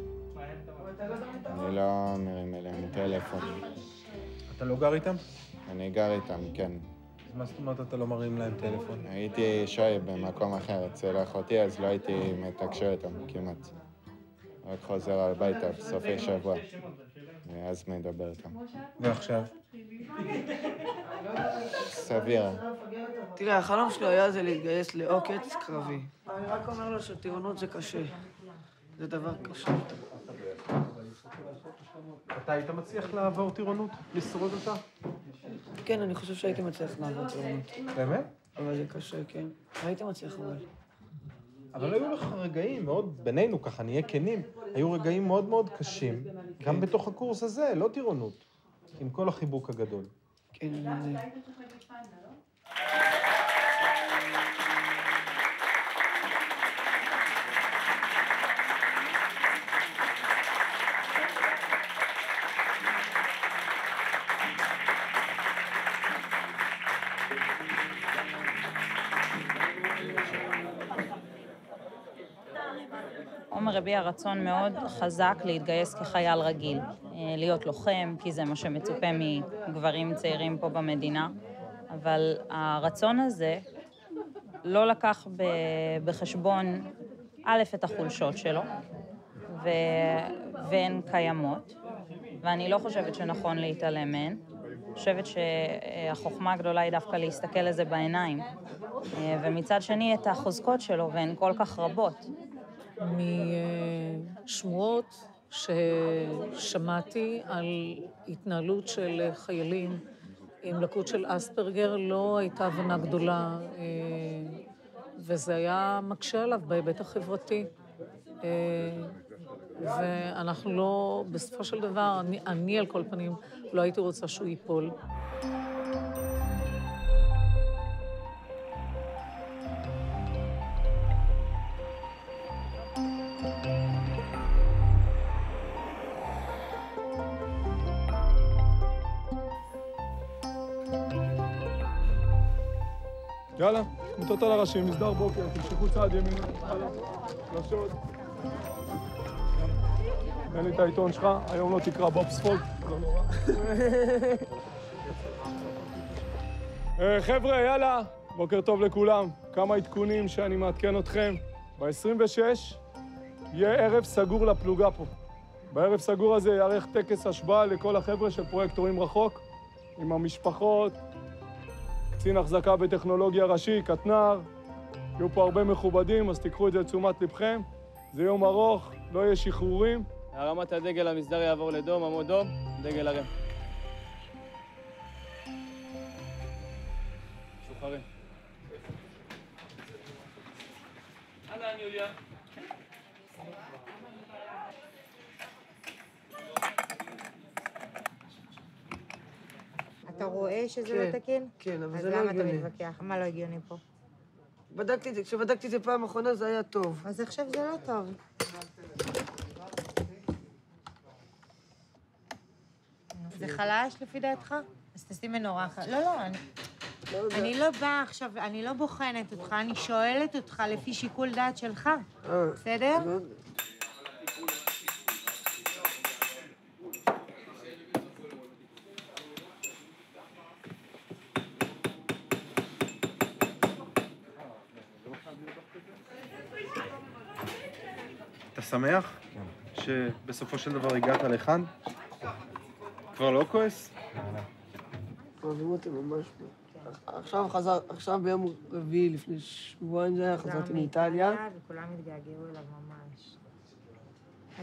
אני לא מרים אליהם טלפון. אתה לא גר איתם? אני גר איתם, כן. מה זאת אומרת אתה לא מרים להם טלפון? הייתי שוהה במקום אחר אצל אחותי, אז לא הייתי מתקשר איתם כמעט. רק חוזר הביתה בסופי שבוע, ואז מדבר איתם. ועכשיו? סביר. תראה, החלום שלו היה זה להתגייס לעוקץ קרבי. אני רק אומר לו שטירונות זה קשה. זה דבר קשה. אתה היית מצליח לעבור טירונות? לשרוד אותה? כן, אני חושב שהייתי מצליח לעבור טירונות. באמת? אבל זה קשה, כן. הייתי מצליח אבל. אבל היו לך רגעים מאוד, בינינו ככה, נהיה כנים, היו רגעים מאוד מאוד קשים, גם בתוך הקורס הזה, לא טירונות, עם כל החיבוק הגדול. כן, אני יודע. עומר הביע רצון מאוד חזק להתגייס כחייל רגיל, אה, להיות לוחם, כי זה מה שמצופה מגברים צעירים פה במדינה, אבל הרצון הזה לא לקח בחשבון, א', את החולשות שלו, ו... והן קיימות, ואני לא חושבת שנכון להתעלם מהן, חושבת שהחוכמה הגדולה היא דווקא להסתכל לזה בעיניים. אה, ומצד שני, את החוזקות שלו, והן כל כך רבות. משמועות ששמעתי על התנהלות של חיילים עם לקות של אספרגר, לא הייתה הבנה גדולה, אה, וזה היה מקשה עליו בהיבט החברתי. אה, ואנחנו לא, בסופו של דבר, אני, אני על כל פנים, לא הייתי רוצה שהוא ייפול. יאללה, קבוצות על הראשים, מסדר בוקר, תמשכו צעד ימינה, הלאה. תן לי את העיתון שלך, היום לא תקרא בובספולד, לא נורא. אה, חבר'ה, יאללה, בוקר טוב לכולם. כמה עדכונים שאני מעדכן אתכם. ב-26 יהיה ערב סגור לפלוגה פה. בערב סגור הזה ייערך טקס השבעה לכל החבר'ה של פרויקט הורים רחוק, עם המשפחות, קצין החזקה בטכנולוגיה ראשי, קטנר. יהיו פה הרבה מכובדים, אז תיקחו את זה לתשומת לבכם. זה יום ארוך, לא יהיה שחרורים. הרמת הדגל המסדר יעבור לדום, עמוד דום, דגל הרם. משוחררים. אהלן, יוליה. אתה רואה שזה כן, לא תקין? כן, אבל אז זה לא למה אתה הגיוני. מתווכח? מה לא הגיוני פה? בדקתי את זה, כשבדקתי את זה פעם אחרונה זה היה טוב. אז עכשיו זה לא טוב. זה חלש לפי דעתך? אז תשים מנורה אחת. לא, לא, אני... אני לא באה עכשיו, אני לא בוחנת אותך, אני שואלת אותך לפי שיקול דעת שלך, אה, בסדר? אתה שמח? שבסופו של דבר הגעת לכאן? כבר לא כועס? אוהבים אותי ממש. עכשיו חזר, עכשיו ביום רביעי לפני שבועיים זה היה, חזרתי מאיטליה. וכולם התגעגעו אליו ממש.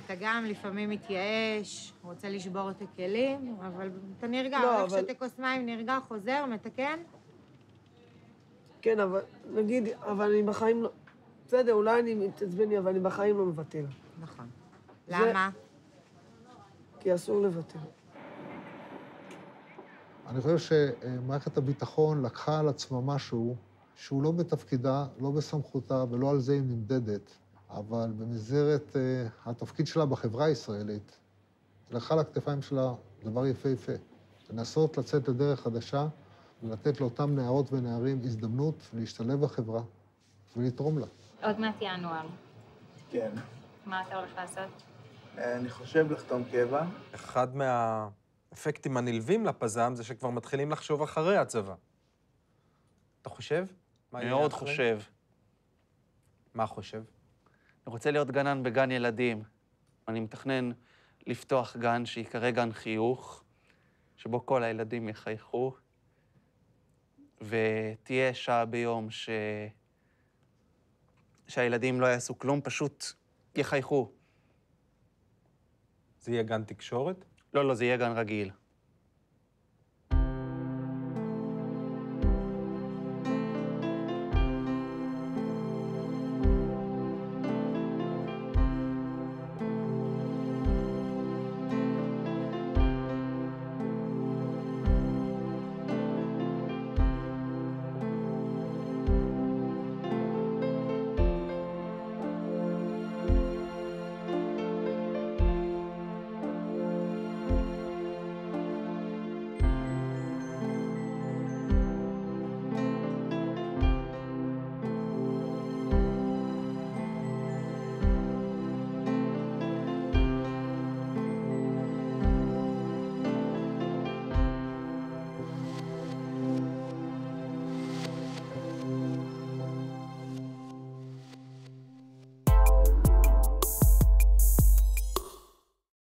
אתה גם לפעמים מתייאש, רוצה לשבור את הכלים, אבל אתה נרגע, לא, הולך אבל- שותה כוס מים, נרגע, חוזר, מתקן. כן, אבל נגיד, אבל אני בחיים לא... בסדר, אולי אני מתעצבן לי, אבל אני בחיים לא מבטל. נכון. למה? כי אסור לבטל. אני חושב שמערכת הביטחון לקחה על עצמה משהו שהוא לא בתפקידה, לא בסמכותה ולא על זה היא נמדדת, אבל במסגרת אה, התפקיד שלה בחברה הישראלית, היא לקחה על הכתפיים שלה דבר יפהפה. לנסות לצאת לדרך חדשה ולתת לאותם נערות ונערים הזדמנות להשתלב בחברה ולתרום לה. עוד מעט ינואר. כן. מה אתה הולך לעשות? אני חושב לחתום קבע. אחד מהאפקטים הנלווים לפזם זה שכבר מתחילים לחשוב אחרי הצבא. אתה חושב? מאוד? חושב. מה חושב? אני רוצה להיות גנן בגן ילדים. אני מתכנן לפתוח גן שייקרא גן חיוך, שבו כל הילדים יחייכו, ותהיה שעה ביום ש... שהילדים לא יעשו כלום, פשוט יחייכו. זה יהיה גן תקשורת? לא, לא, זה יהיה גן רגיל.